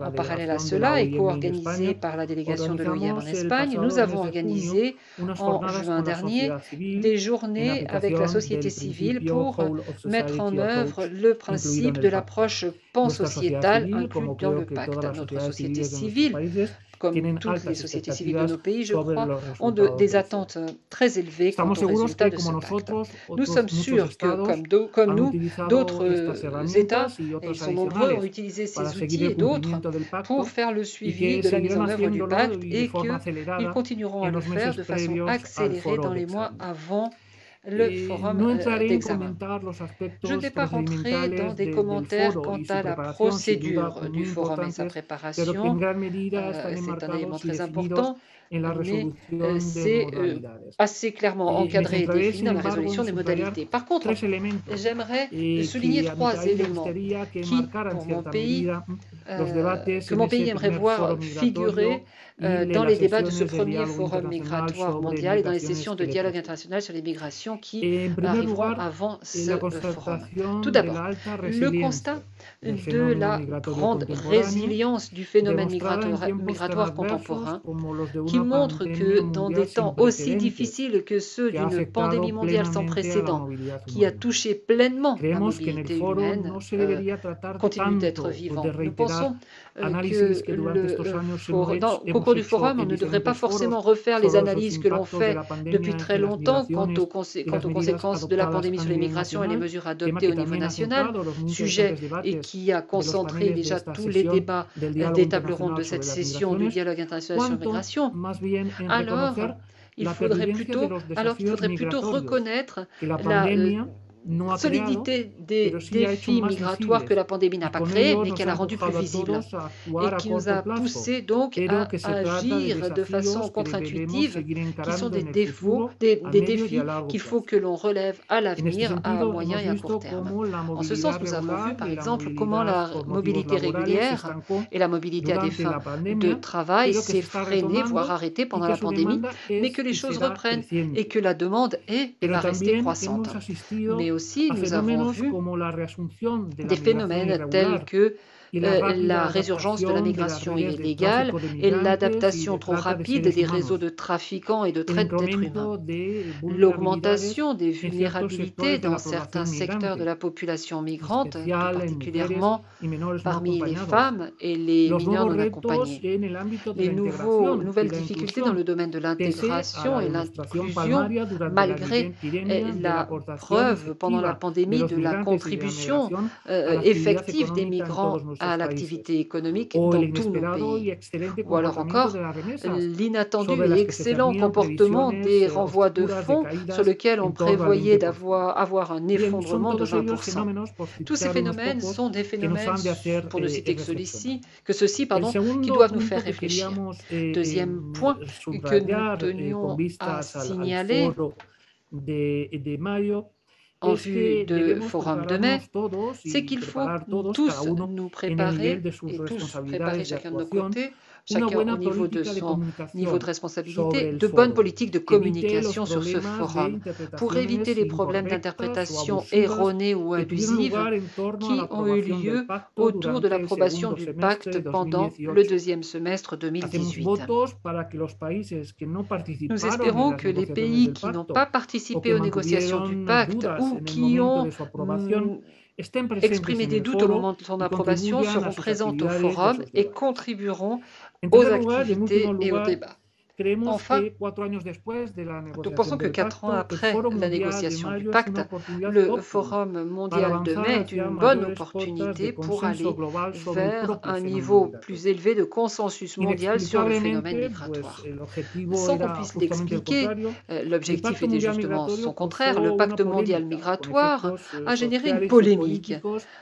En parallèle à cela et co-organisé par la délégation de l'OIM en Espagne, nous avons organisé en juin dernier des journées avec la société civile pour mettre en œuvre le principe de l'approche pan-sociétale inclus dans le pacte notre société civile, comme toutes les sociétés civiles de nos pays, je crois, ont des attentes euh, très élevées quant aux résultats de ce pacte. Nous sommes sûrs que, comme, comme nous, d'autres euh, États, et ils sont nombreux, ont utilisé ces outils et d'autres pour faire le suivi de la mise en œuvre du pacte et qu'ils continueront à le faire de façon accélérée dans les mois avant le forum d'examen. Je ne vais pas rentrer dans des commentaires quant à la procédure du forum et sa préparation. Euh, c'est un élément très important mais euh, c'est euh, assez clairement encadré et défini dans la résolution des modalités. Par contre, j'aimerais souligner trois éléments qui, pour mon pays, que mon pays aimerait voir figurer dans les débats de ce premier forum migratoire mondial et dans les sessions de dialogue international sur les migrations qui arriveront avant ce forum. Tout d'abord, le constat de la grande résilience du phénomène migratoire, contemporain qui montre que dans des temps aussi difficiles que ceux d'une pandémie mondiale sans précédent qui a touché pleinement la mobilité humaine, euh, continue d'être vivant. Nous pensons euh, que le, au cours du forum, on ne devrait pas forcément refaire les analyses que l'on fait depuis très longtemps quant aux, quant aux conséquences de la pandémie sur les migrations et les mesures adoptées au niveau national, sujet et qui a concentré déjà tous les débats des tables rondes de cette session du dialogue international sur migration? Alors, il faudrait plutôt, alors qu'il faudrait plutôt reconnaître la, solidité des défis migratoires que la pandémie n'a pas créés, mais qu'elle a rendus plus visibles et qui nous a poussé donc à agir de façon contre-intuitive, qui sont des défauts, des, défis qu'il faut que l'on relève à l'avenir, à moyen et à court terme. En ce sens, nous avons vu par exemple comment la mobilité régulière et la mobilité à des fins de travail s'est freinée, voire arrêtée pendant la pandémie, mais que les choses reprennent et que la demande est et va rester croissante. Mais aussi, nous avons vu des phénomènes tels que euh, la résurgence de la migration illégale et l'adaptation trop rapide des réseaux de trafiquants et de traite d'êtres humains. L'augmentation des vulnérabilités dans certains secteurs de la population migrante, particulièrement parmi les femmes et les mineurs non accompagnés. Les nouveaux, nouvelles difficultés dans le domaine de l'intégration et l'inclusion, malgré la preuve pendant la pandémie de la contribution euh, effective des migrants à l'activité économique dans tous nos pays. Ou alors encore, l'inattendu et excellent comportement des renvois de fonds sur lesquels on prévoyait d'avoir avoir un effondrement de 20%. Tous ces phénomènes sont des phénomènes, pour ne citer que ceux-ci, que ceux pardon, qui doivent nous faire réfléchir. Deuxième point que nous tenions à signaler, en vue de Forum de mai, c'est qu'il faut tous nous préparer et tous préparer chacun de nos côtés chacun au niveau de son niveau de responsabilité, de bonnes politiques de communication sur ce forum. pour éviter les problèmes d'interprétation erronée ou abusive qui ont eu lieu autour de l'approbation du pacte pendant le deuxième semestre 2018. Nous espérons que les pays qui n'ont pas participé aux négociations du pacte ou qui ont exprimé des doutes au moment de son approbation seront présents au forum et contribueront aux activités et aux débats. Enfin, nous pensons que quatre ans après la négociation du pacte, le Forum mondial de mai est une bonne opportunité pour aller vers un niveau plus élevé de consensus mondial sur le phénomène migratoire. Sans qu'on puisse l'expliquer, euh, l'objectif était justement son contraire. Le pacte mondial migratoire a généré une polémique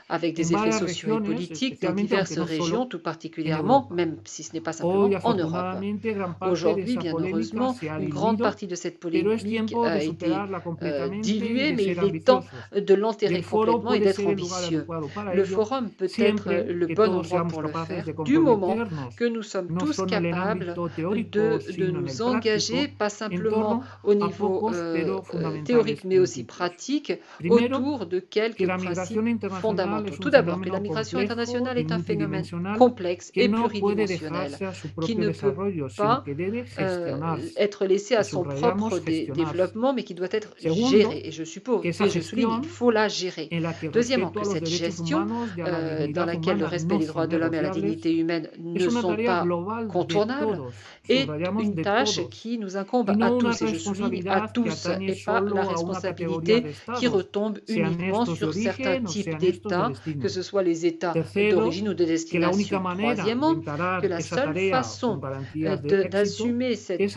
avec des effets sociaux et politiques dans diverses régions, tout particulièrement, même si ce n'est pas simplement en Europe. Aujourd'hui, bien heureusement, une grande partie de cette polémique a été euh, diluée, mais il est temps de l'enterrer complètement et d'être ambitieux. Le forum peut être le bon endroit pour le faire, du moment que nous sommes tous capables de, de nous engager, pas simplement au niveau euh, euh, théorique, mais aussi pratique, autour de quelques principes fondamentaux. Tout d'abord, que la migration internationale est un phénomène complexe et pluridimensionnel qui ne peut pas euh, être laissé à son propre développement, mais qui doit être géré. Et je suppose, et je souligne, il faut la gérer. Deuxièmement, que cette gestion, euh, dans laquelle le respect des droits de l'homme et la dignité humaine ne sont pas contournables, est une tâche qui nous incombe à tous. Et je souligne à tous, et pas la responsabilité qui retombe uniquement sur certains types d'États, que ce soit les États d'origine ou de destination. Troisièmement, que la seule façon d'assumer cette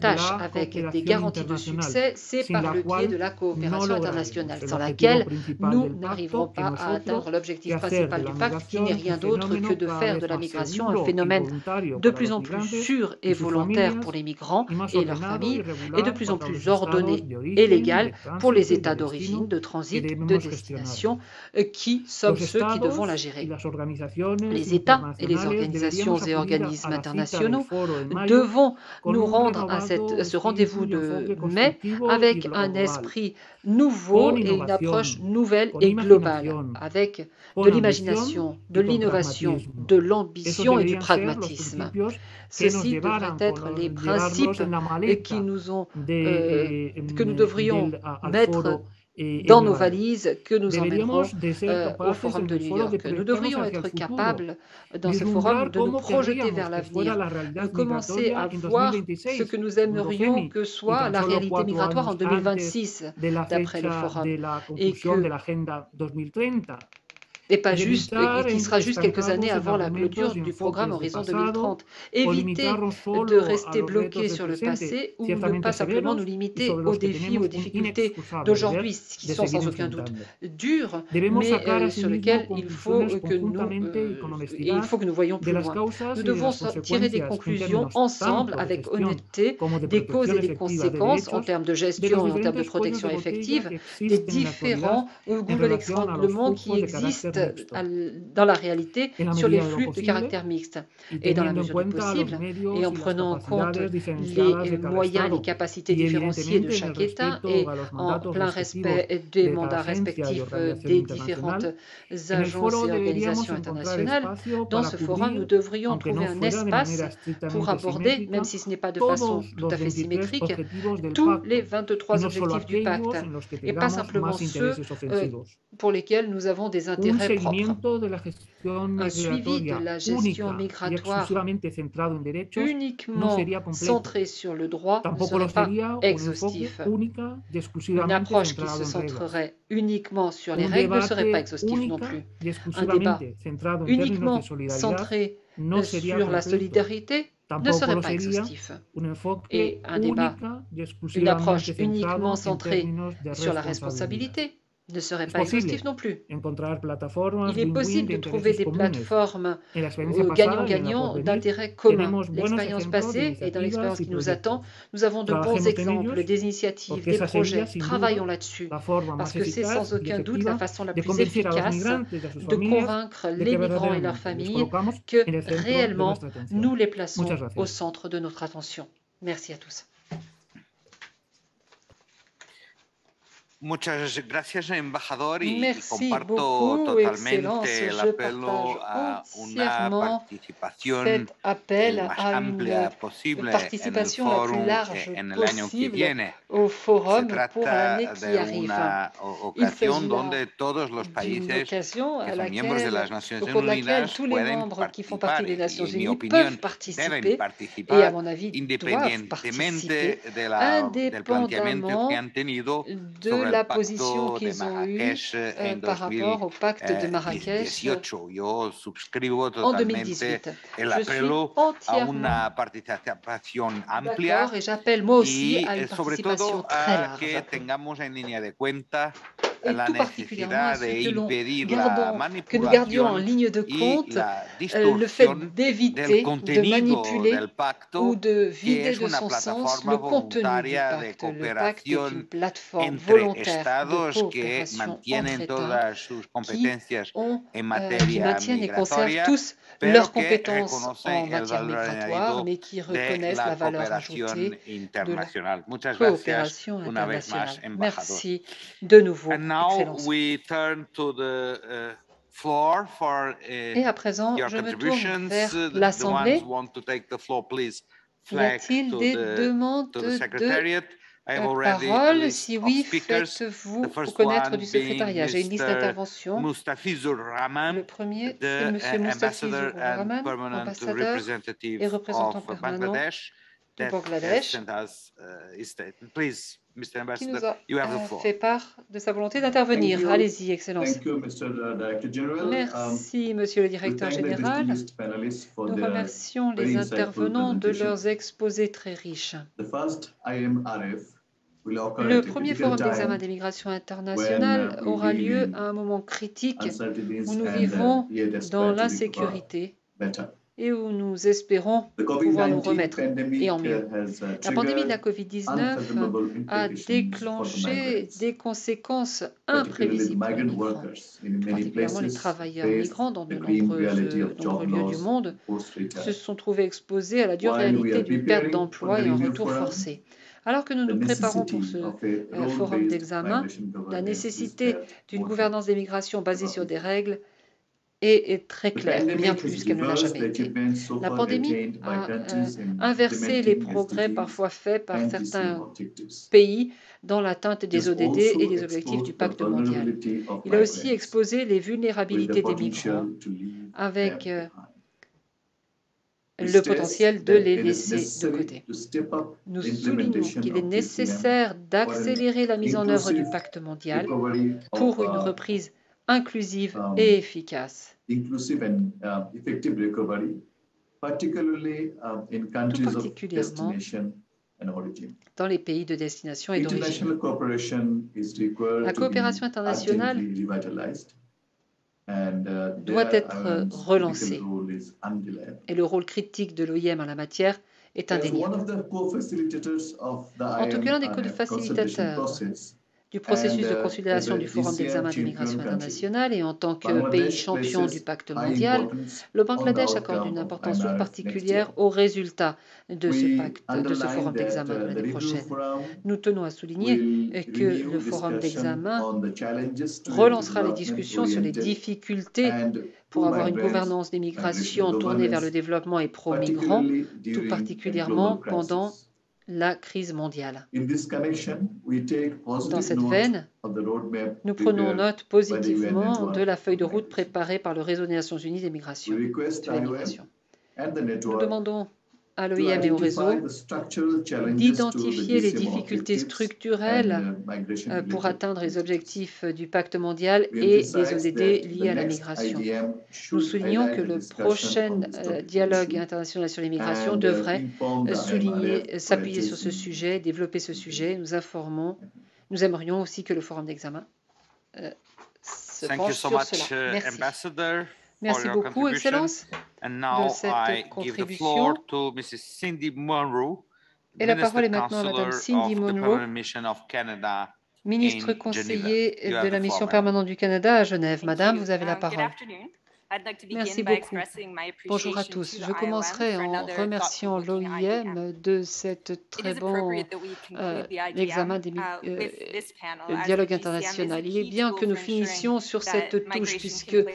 tâche avec des garanties de succès, c'est par le biais de la coopération internationale, sans laquelle nous n'arriverons pas à atteindre l'objectif principal du pacte, qui n'est rien d'autre que de faire de la migration un phénomène de plus en plus sûr et volontaire pour les migrants et leurs familles, et de plus en plus ordonné et légal pour les États d'origine, de transit, de destination, qui sommes ceux qui devons la gérer. Les États et les organisations et organismes internationaux devons nous rendre à, ce rendez-vous de mai avec un esprit nouveau et une approche nouvelle et globale, avec de l'imagination, de l'innovation, de l'ambition et du pragmatisme. Ceci devraient être les principes qui nous ont, euh, que nous devrions mettre dans nos valises que nous emmènerons euh, au Forum de New York. Nous devrions être capables, dans ce forum, de nous projeter vers l'avenir, de commencer à voir ce que nous aimerions que soit la réalité migratoire en 2026, d'après le forum, et que et pas juste, et qui sera juste quelques années avant la clôture du programme Horizon 2030. Éviter de rester bloqué sur le passé ou ne pas simplement nous limiter aux défis, aux difficultés d'aujourd'hui, qui sont sans aucun doute durs, mais euh, sur lesquels il faut que nous, euh, il faut que nous voyions plus loin. Nous devons tirer des conclusions ensemble, avec honnêteté, des causes et des conséquences en termes de gestion et en termes de protection effective, des différents goulets d'étranglement qui existent dans la réalité sur les flux de caractère mixte. Et dans la mesure du possible, et en prenant en compte les moyens, les capacités différenciées de chaque État et en plein respect des mandats respectifs des différentes agences et organisations internationales, dans ce forum, nous devrions trouver un espace pour aborder, même si ce n'est pas de façon tout à fait symétrique, tous les 23 objectifs du pacte. et pas simplement ceux euh, pour lesquels nous avons des intérêts un suivi de la gestion migratoire uniquement centré sur le droit ne serait pas exhaustif. Une approche qui se centrerait uniquement sur les règles ne serait pas exhaustif non plus. Un débat uniquement centré sur la solidarité ne serait pas exhaustif. Et un débat, une approche uniquement centrée sur la responsabilité ne serait pas exhaustif non plus. Il est possible de trouver des plateformes gagnant-gagnant d'intérêt commun. L'expérience passée et dans l'expérience qui nous attend, nous avons de bons exemples, des initiatives, des projets. Travaillons là-dessus, parce que c'est sans aucun doute la façon la plus efficace de convaincre les migrants et leurs familles que réellement nous les plaçons au centre de notre attention. Merci à tous. Muchas gracias, embajador, y Merci comparto beaucoup, totalmente el Excellence. Je apelo a partage una entièrement participación cet appel el más à amplia une posible en el participation la plus fórum large en el año que possible viene. au Se forum pour trata l'année qui de arrive. una o- Il ocasión s'agit là donde todos los D'une países occasion que à son miembros de laquelle, las au Naciones cours de laquelle Unidas tous les pueden membres qui font partie participar des y, Nations en mi Unies opinión, peuvent participer deben et, à participar mon avis, doivent independientemente participer de la, del planteamiento indépendamment que han tenido de sobre el la pacto position de qu'ils ont eue Marrakech euh, en par rapport au pacte de Marrakech 2018. Yo suscribo en totalmente 2018. el Je suis apelo a entièrement una participación amplia d'accord et j'appelle moi aussi y à eh, une sobre participation todo très a que large. Et tout particulièrement à que l'on que nous gardions en ligne de compte euh, le fait d'éviter de manipuler ou de vider de son sens le contenu du pacte. Le pacte est une plateforme volontaire de coopération entre États qui, ont, euh, qui maintiennent et conservent tous leurs compétences en matière migratoire, mais qui reconnaissent la valeur ajoutée de la coopération internationale. Merci de nouveau, now Excellence. we turn to the uh, floor for uh, Et à présent, your je me tourne contributions. vers Uh, l'Assemblée. ones who want to take the floor, please Y a-t-il to des the, demandes to the de secretariat? I have already a parole list Si of oui, speakers. faites-vous connaître du secrétariat. J'ai une liste d'interventions. Mustafizur Rahman, Le premier, c'est M. uh, Mustafizur ambassador and Rahman, permanent ambassadeur representative et représentant of permanent Bangladesh, du that has Bangladesh, uh, qui nous Ambassador, a you have the floor. fait part de sa volonté d'intervenir. Thank you. Allez-y, Excellence. Director General. Um, Merci, Monsieur le Directeur général. Nous remercions les intervenants de leurs exposés très riches. Le premier forum d'examen des migrations internationales uh, we aura lieu à un moment critique où nous uh, vivons aspire dans l'insécurité better. Et où nous espérons pouvoir nous COVID-19 remettre. et en uh, mieux. has uh, La pandémie de la triggered COVID-19 unfathomable a déclenché des conséquences imprévisibles. Particulièrement les travailleurs migrants dans de nombreux job lieux du monde se sont trouvés exposés à la dure réalité d'une perte d'emploi et un retour forcé. Alors que nous nous préparons pour ce euh, forum d'examen, la nécessité d'une gouvernance des migrations basée sur des règles est, est très claire, bien plus qu'elle ne l'a jamais été. La pandémie a euh, inversé les progrès parfois faits par certains pays dans l'atteinte des ODD et des objectifs du pacte mondial. Il a aussi exposé les vulnérabilités des migrants avec euh, le potentiel de les laisser de côté. Nous soulignons qu'il est nécessaire d'accélérer la mise en œuvre du pacte mondial pour une uh, reprise inclusive um, et efficace, inclusive and uh, effective recovery, particularly um, in countries of particulièrement destination and origin. dans les pays de destination et d'origine. La coopération internationale uh, doit être relancée. Et le rôle critique de l'OIM en la matière est indéniable. of the co-facilitators of the En tant que l'un des IMRF co-facilitateurs du processus de uh, conciliation as a du Forum d'examen migrations country, internationales et en tant que pays champion du pacte mondial, le Bangladesh accorde une importance IMRF toute particulière aux résultats de ce pacte, de ce forum d'examen de uh, l'année prochaine. Nous tenons à souligner que le forum d'examen relancera les discussions sur les difficultés pour avoir une gouvernance des migrations migration tournée vers le développement et pro-migrants, tout particulièrement pendant. La crise mondiale. In this connection, we take Dans cette veine, of the roadmap nous prenons note by the UN positivement de la feuille de route préparée par le réseau des Nations Unies des migrations, Nous demandons à to l'OIM et au réseau identify the structural challenges to the d'identifier les difficultés structurelles and, uh, euh, pour atteindre les objectifs du pacte mondial We et des emphasize ODD that liés à la migration. Nous should soulignons highlight que le prochain euh, dialogue international sur les migrations and, uh, devrait euh, souligner, euh, s'appuyer sur ce sujet, développer ce sujet. Nous informons, nous aimerions aussi que le forum d'examen euh, se Thank you penche so sur much, cela. Merci. Merci beaucoup. Excellence. Now cette contribution. Et la parole est maintenant à Madame Cindy Canada ministre in conseiller de la mission permanente du Canada à Genève. Thank Madame, you. vous avez la Um, Good parole. Merci beaucoup. Bonjour à tous. Je commencerai en remerciant l'OIM de cette très bon euh, examen des uh, euh, dialogue international. Il est bien que nous finissions sur cette touche puisque euh,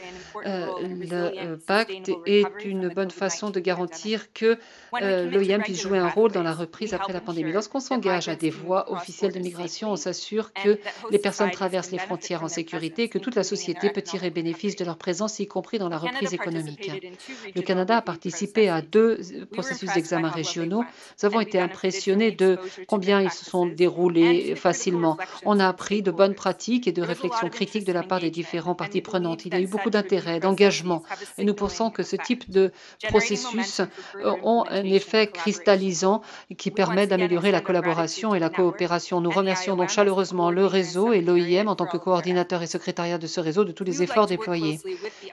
le pacte est une bonne façon de garantir que l'OIM puisse jouer un rôle dans la reprise après la pandémie. Lorsqu'on s'engage à des voies officielles de migration, on s'assure que les personnes traversent les frontières en sécurité et que toute la société peut tirer bénéfice de leur présence, y compris dans la reprise économique. Le Canada a participé à deux processus d'examen régionaux. Nous avons été impressionnés de combien ils se sont déroulés facilement. On a appris de bonnes pratiques et de réflexions critiques de la part des différentes parties prenantes. Il y a eu beaucoup d'intérêt, d'engagement, et nous pensons que ce type de processus ont un effet cristallisant qui permet d'améliorer la collaboration et la coopération. Nous remercions donc chaleureusement le réseau et l'OIM en tant que coordinateur et secrétariat de ce réseau de tous les efforts déployés.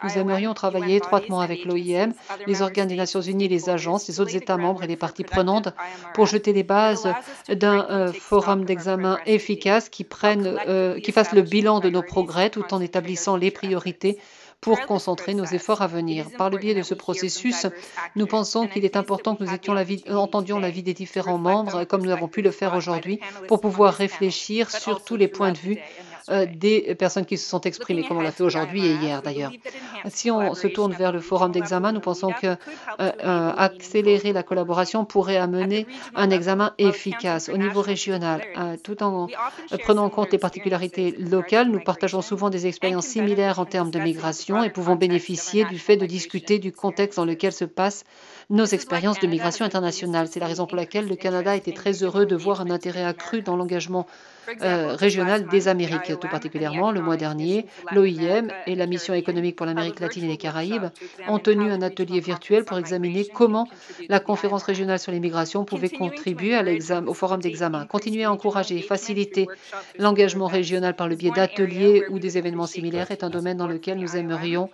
Nous aimerions travailler étroitement avec l'OIM, les organes des Nations Unies, les agences, les autres États membres et les parties prenantes pour jeter les bases d'un euh, forum d'examen efficace qui, prenne, euh, qui fasse le bilan de nos progrès tout en établissant les priorités pour concentrer nos efforts à venir. Par le biais de ce processus, nous pensons qu'il est important que nous étions la vie, entendions l'avis des différents membres, comme nous avons pu le faire aujourd'hui, pour pouvoir réfléchir sur tous les points de vue des personnes qui se sont exprimées, comme on l'a fait aujourd'hui et hier d'ailleurs. Si on se tourne vers le forum d'examen, nous pensons que euh, euh, accélérer la collaboration pourrait amener un examen efficace au niveau régional, tout en prenant en compte les particularités locales. Nous partageons souvent des expériences similaires en termes de migration et pouvons bénéficier du fait de discuter du contexte dans lequel se passent nos expériences de migration internationale. C'est la raison pour laquelle le Canada était très heureux de voir un intérêt accru dans l'engagement euh, régional des Amériques. Tout particulièrement, le mois dernier, l'OIM et la Mission économique pour l'Amérique latine et les Caraïbes ont tenu un atelier virtuel pour examiner comment la conférence régionale sur l'immigration pouvait contribuer à au forum d'examen. Continuer à encourager et faciliter l'engagement régional par le biais d'ateliers ou des événements similaires est un domaine dans lequel nous aimerions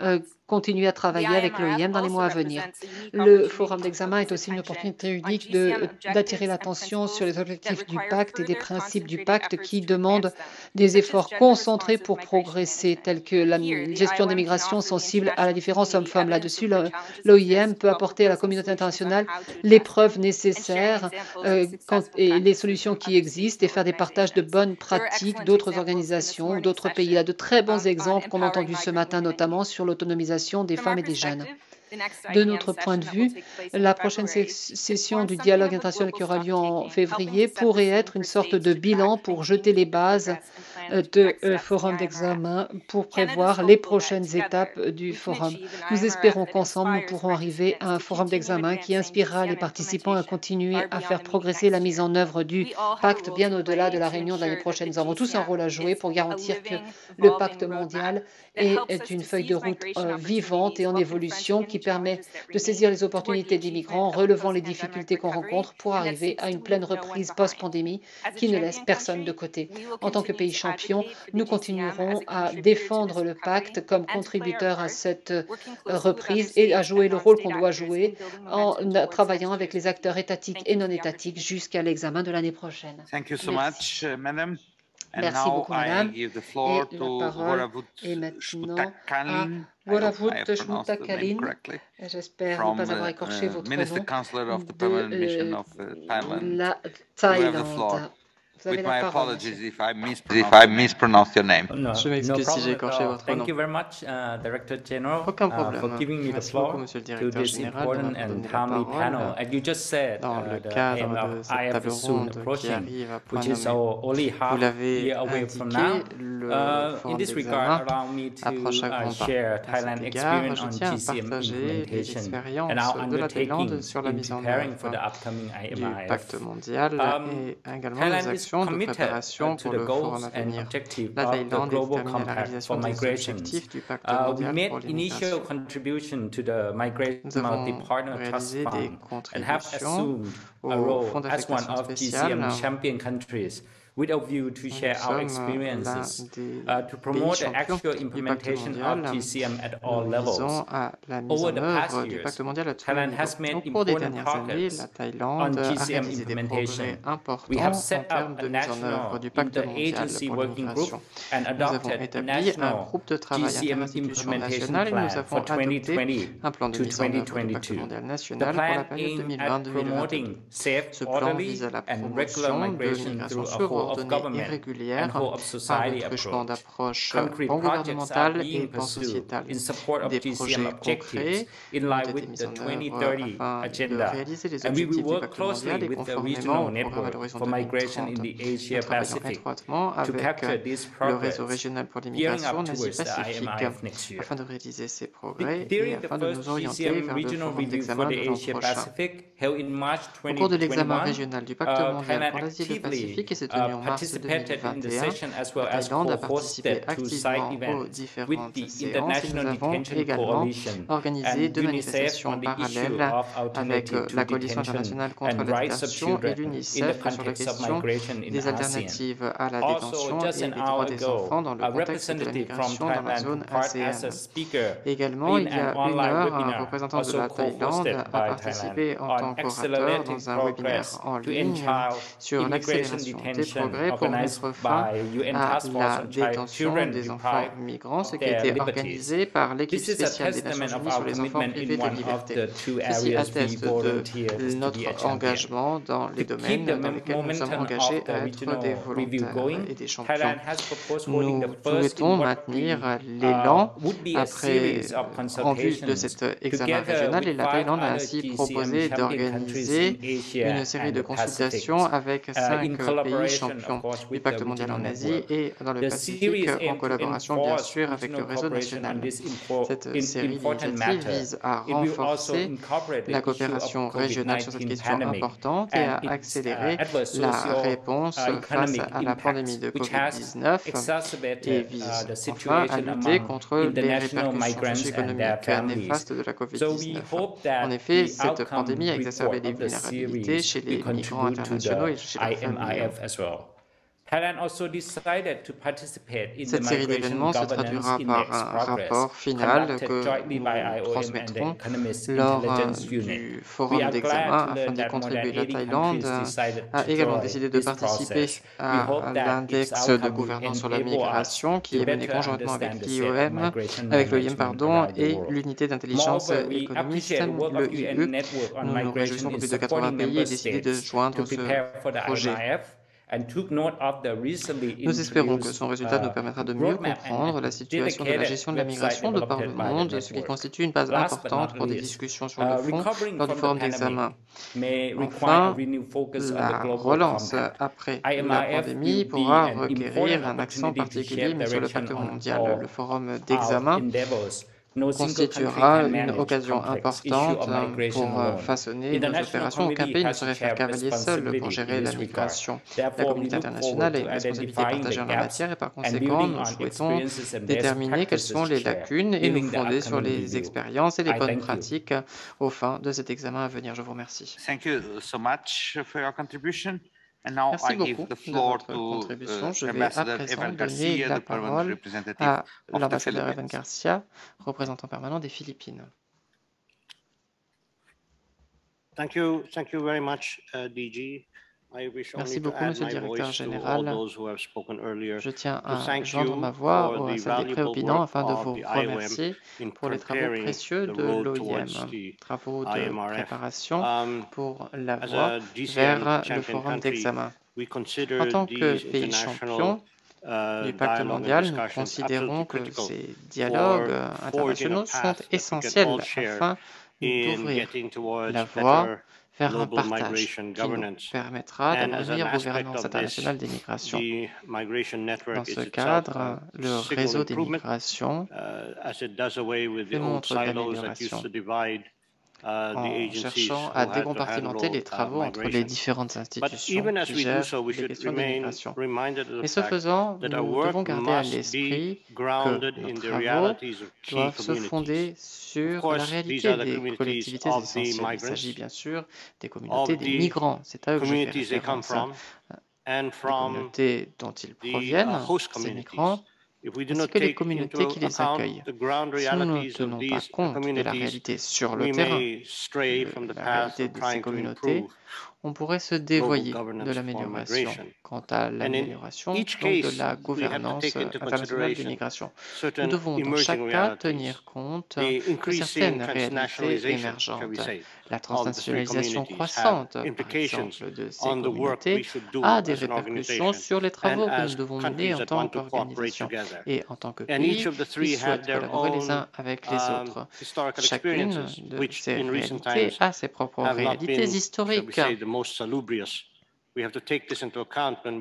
euh, continuer à travailler avec l'OIM dans les mois à venir. Le forum d'examen est aussi une opportunité unique d'attirer l'attention sur les objectifs du pacte et des principes du pacte qui demandent des efforts concentrés pour progresser, tels que la gestion des migrations sensibles à la différence homme-femme. Là-dessus, l'OIM peut apporter à la communauté internationale les preuves nécessaires euh, et les solutions qui existent et faire des partages de bonnes pratiques d'autres organisations ou d'autres pays. Il y a de très bons exemples qu'on a entendus ce matin, notamment sur l'autonomisation des femmes et des jeunes. De notre point de vue, la prochaine session du dialogue international qui aura lieu en février pourrait être une sorte de bilan pour jeter les bases de euh, forum d'examen pour prévoir les prochaines étapes du forum. Nous espérons qu'ensemble, nous pourrons arriver à un forum d'examen qui inspirera les participants à continuer à faire progresser la mise en œuvre du pacte bien au-delà de la réunion de l'année prochaine. Nous avons tous un rôle à jouer pour garantir que le pacte mondial est une feuille de route euh, vivante et en évolution qui permet de saisir les opportunités des migrants, relevant les difficultés qu'on rencontre pour arriver à une pleine reprise post-pandémie qui ne laisse personne de côté. En tant que pays champion, nous continuerons à défendre le pacte comme contributeur à cette euh, reprise et à jouer le rôle qu'on doit jouer en travaillant avec les acteurs étatiques et non étatiques jusqu'à l'examen de l'année prochaine. Merci. Uh, Merci beaucoup, madame. Et la parole est maintenant à Voravut Shmutakalin. J'espère ne pas avoir écorché uh, votre nom de euh, la Thaïlande. With my apologies if I, if I mispronounce your name. No, Je m'excuse si j'ai écorché votre nom. Thank you very much, uh, Director General, Aucun problème. Uh, for giving me the floor to this important and timely panel. And you just said dans uh, le cadre de cette table ronde qui arrive à point nommé, vous l'avez indiqué, le uh, d'examen approche à grands pas. À cet égard, je tiens à partager les expériences de la Thaïlande sur la mise en œuvre du pacte mondial et également les actions de préparation pour le forum à venir. La Thaïlande est déterminée à la réalisation des objectifs du pacte uh, mondial pour l'immigration. Nous avons réalisé des contributions au Fonds d'affectation spéciale with a view to share our experiences, uh, to promote the actual implementation of GCM at all levels. Over the past years, Thailand has made important progress on GCM implementation. We have set up a national interagency working group and adopted a national GCM implementation plan for 2020 to 2022. The plan aimed at promoting safe, orderly, and regular migration through a whole coordonnée et régulière par notre plan d'approche pan gouvernemental et pan sociétal. Des projets concrets ont été mis en œuvre afin de réaliser les objectifs du pacte mondial et conformément au programme de l'horizon 2030. Nous travaillons étroitement avec le réseau régional pour l'immigration en Asie-Pacifique afin de réaliser ces progrès et afin de nous orienter vers le forum d'examen de l'an prochain. Au cours de l'examen régional du pacte mondial pour l'Asie et le Pacifique qui s'est tenu en mars 2021, la Thaïlande a participé activement aux différentes séances et nous avons également organisé deux manifestations parallèles avec la Coalition internationale contre la détention et l'UNICEF sur la question des alternatives à la détention et les droits des enfants dans le contexte de la migration dans la zone ASEAN. Également, il y a une heure, un représentant de la Thaïlande a participé en tant qu'orateur dans un webinaire en ligne sur l'accélération des progrès pour mettre fin à la détention des enfants migrants, ce qui a été organisé par l'équipe spéciale des Nations Unies sur les enfants privés de liberté. Ceci atteste de notre engagement dans les domaines dans lesquels nous sommes engagés à être des volontaires et des champions. Nous souhaitons maintenir l'élan après, en vue de cet examen régional et la Thaïlande a ainsi proposé d'organiser une série de consultations avec cinq pays champions du pacte mondial en Asie et dans le Pacifique, en collaboration bien sûr avec le réseau national. Cette série d'initiatives vise à renforcer la coopération régionale sur cette question importante et à accélérer la réponse face à la pandémie de COVID-19 et vise enfin à lutter contre les répercussions socio-économiques néfastes de la COVID-19. En effet, cette pandémie a exacerbé les vulnérabilités chez les migrants internationaux et chez leurs familles. Cette série d'événements se traduira par un rapport final que nous transmettrons lors du forum d'examen afin d'y contribuer. La Thaïlande a également décidé de participer à l'index de gouvernance sur la migration qui est mené conjointement avec l'IOM, avec l'OIM pardon, et l'unité d'intelligence économique, le IE. Nous nous réjouissons que plus de 80 pays aient décidé de joindre ce projet. Nous espérons que son résultat nous permettra de mieux comprendre la situation de la gestion de la migration de par le monde, ce qui constitue une base importante pour des discussions sur le fond lors du forum d'examen. Enfin, la relance après la pandémie pourra requérir un accent particulier sur le pacte mondial. Le forum d'examen constituera une occasion importante pour euh, façonner nos opérations. Aucun pays ne saurait faire cavalier seul pour gérer la migration. La communauté internationale a une responsabilité partagée en la matière et par conséquent, nous souhaitons déterminer quelles sont les lacunes et nous fonder sur les expériences et les bonnes pratiques au fin de cet examen à venir. Je vous remercie. Thank you so much for your contribution. Merci beaucoup de votre contribution. Je vais à présent donner la parole à l'ambassadeur Evan Garcia, représentant permanent des Philippines. Thank you, thank you very much, uh, DG. Merci beaucoup, Monsieur le Directeur Général. Je tiens à joindre ma voix des préopinants afin de vous remercier pour les travaux précieux de l'OIM, travaux de préparation um, pour la voie vers le forum d'examen. En tant que pays champion, uh, du pacte mondial, nous considérons que ces dialogues internationaux sont essentiels afin d'ouvrir la voie vers un partage qui nous permettra d'avoir une meilleure gouvernance internationale des migrations. Dans ce cadre, le réseau des migrations uh, démontre l'amélioration en cherchant à décompartimenter les travaux entre les différentes institutions qui gèrent les questions de migration. Et ce faisant, nous devons garder à l'esprit que nos travaux doivent se fonder sur la réalité des collectivités essentielles. Il s'agit bien sûr des communautés des migrants. C'est à eux que je fais référence les communautés dont ils proviennent, ces migrants, ainsi que les communautés qui les accueillent. Si nous ne tenons pas compte de la réalité sur le terrain, de la réalité de ces communautés, on pourrait se dévoyer de l'amélioration quant à l'amélioration de la gouvernance internationale de migration. Nous devons dans chaque cas tenir compte de certaines réalités émergentes. La transnationalisation croissante, par exemple, de ces communautés a des répercussions sur les travaux que nous devons mener en tant qu'organisation et en tant que pays qui souhaitent collaborer les uns avec les autres. Chacune de ces réalités a ses propres réalités historiques.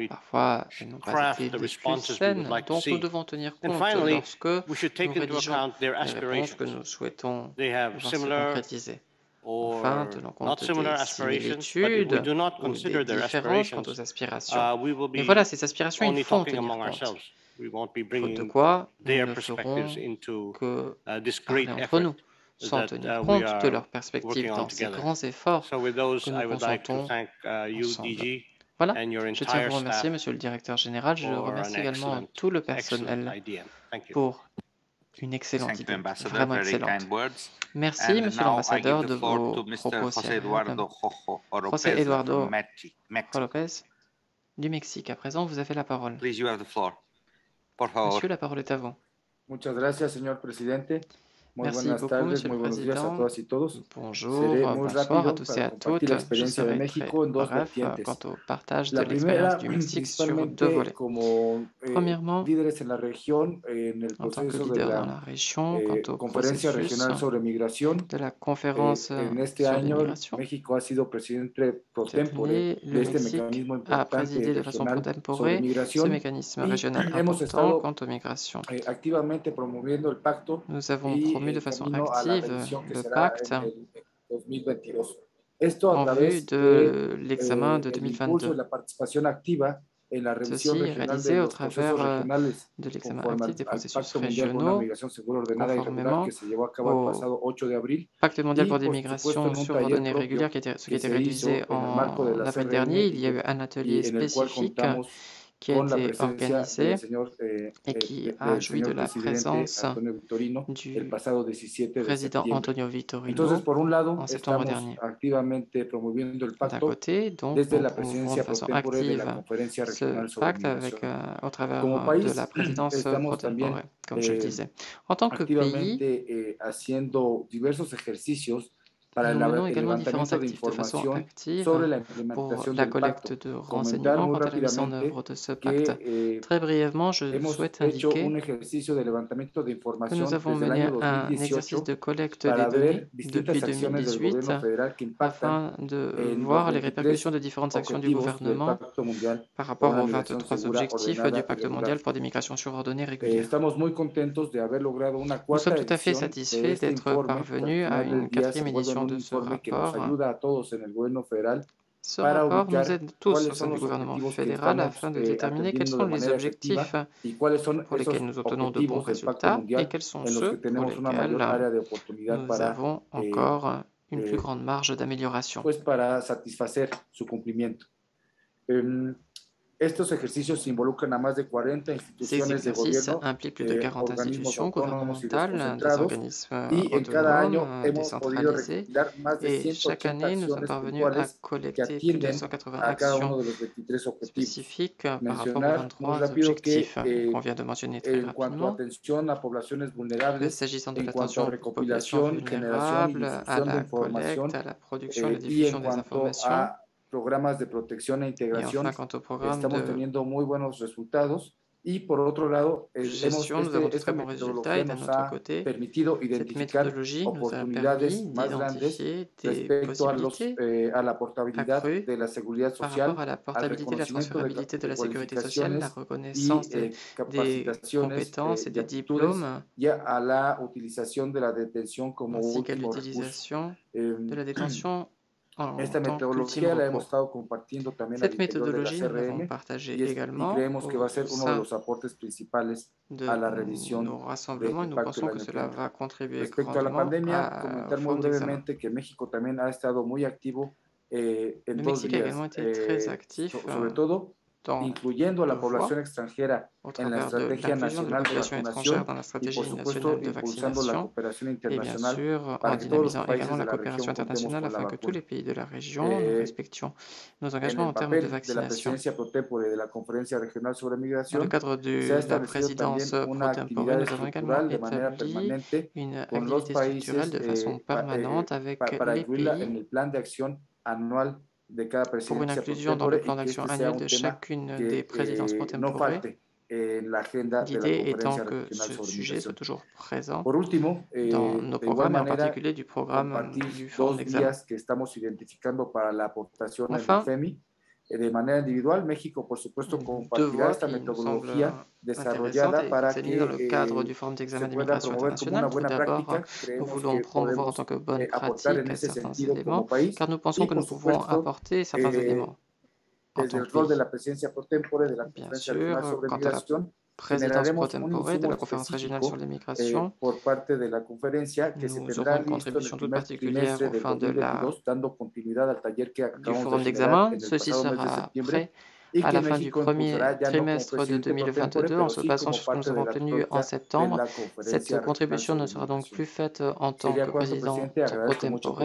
Parfois, elles n'ont pas été les plus saines, donc nous devons tenir compte lorsque nous rédigeons les réponses que nous souhaitons concrétiser. Enfin, tenons compte des similitudes ou des différences quant aux aspirations. Mais uh, voilà, ces aspirations, il faut en tenir compte. Faute de quoi, nous ne ferons que uh, parler entre nous sans tenir uh, compte de leurs perspectives dans ces grands efforts que nous consentons ensemble. Voilà, je tiens à vous remercier, Monsieur le Directeur Général. Je remercie également tout le personnel pour une excellente idée, vraiment excellente. Merci, Monsieur l'Ambassadeur, de vos propos José Eduardo Lopez du Mexique. À présent, vous avez la parole. Monsieur, la parole est à vous. Muchas gracias, señor presidente. Muy Merci buenas beaucoup, tardes, muy buenos días a todas y todos. Bonjour, bonsoir à tous et à toutes. Je serai très bref quant au partage de l'expérience du Mexique sur deux volets. Eh, Premièrement, en tant que leader dans la région, quant au processus de la conférence sur l'immigration, cette année, le Mexique a présidé de façon pro tempore ce mécanisme régional important quant aux migrations. Eh, Nous avons promu de façon active le pacte en vue de l'examen de 2022. Ceci est réalisé au travers de l'examen actif des processus régionaux, conformément au Pacte mondial pour des migrations sur ordonnée régulière, qui était, ce qui a été réalisé en avril dernier. Il y a eu un atelier spécifique qui a été organisé eh, et qui eh, a joui de la présence du président Antonio Vitorino en septembre dernier. D'un côté, donc, nous promouvons de façon active ce pacte avec, euh, au travers de la présidence pro comme je le eh, disais. En tant que pays, nous menons également différents actifs de façon active pour la collecte de renseignements quant à la mise en œuvre de ce pacte. Eh, Très brièvement, je souhaite indiquer que nous avons mené un exercice de collecte des données depuis 2018 afin de voir les répercussions des différentes actions du gouvernement par rapport aux 23 objectifs du pacte mondial pour des migrations surordonnées régulières. Nous sommes tout à fait satisfaits d'être parvenus à une quatrième édition de ce rapport. Ce rapport nous aide tous au sein du gouvernement fédéral afin de déterminer quels sont les objectifs pour lesquels nous obtenons de bons résultats et quels sont ceux pour lesquels nous avons encore une plus grande marge d'amélioration. Estos ejercicios involucran a más de 40 instituciones de gobierno, impliquent plus de 40 eh, institutions gouvernementales, des organismes décentralisés, et chaque année, nous sommes parvenus à collecter plus de 180 actions spécifiques par rapport aux 23 objectifs eh, qu'on vient de mentionner très rapidement. S'agissant de l'attention aux populations vulnérables, à la collecte, à la production et la eh, diffusion des informations, programas de protección e integración, estamos teniendo muy buenos resultados. Y por otro lado, hemos, este, esta metodología nos ha permitido identificar oportunidades más grandes respecto a, los, eh, a la portabilidad de la seguridad social, al reconocimiento de las certificaciones y eh, capacitaciones eh, de aptitudes y a la utilización de la detención como último recurso. de la detención Esta metodología la hemos estado compartiendo también Cette méthodologie, nous l'avons partagée également creemos que va a ser uno de los aportes principales a la revisión nos rassemblements, nous pensons que cela va contribuer Respecto a la pandemia, comentar muy brevemente que México también ha estado muy activo eh, en dos vías, eh, sobre todo incluyendo a la población extranjera en la Estrategia Nacional de Vacunación y, por supuesto, impulsando la cooperación internacional para que todos los países de la región internationale afin que tous les pays de la région eh, respections nos engagements en termes de vaccination. Dans le cadre de la présidence pro tempore, nous avons également établi une activité structurelle de façon permanente avec les pays pour une inclusion dans le plan d'action annuel de chacune des présidences pro tempore. L'idée étant que ce sujet soit toujours présent eh, dans nos programmes, en particulier du programme du Forum d'examen. Enfin, de manera individual, México, por supuesto, compartirá esta metodología desarrollada para que dans le cadre eh, du Forum d'examen d'immigration internationale. Tout d'abord, nous voulons promouvoir en tant que bonne eh, pratique certains éléments, car nous pensons que nous pouvons apporter certains eh, éléments. Bien sûr, quant à la présidence pro tempore de la conférence régionale sur l'immigration. Nous aurons une contribution toute particulière au fin de la, du forum d'examen. Ceci sera prêt à la fin du premier trimestre de 2022, en se basant sur ce que nous avons obtenu en septembre. Cette contribution ne sera donc plus faite en tant que président pro tempore,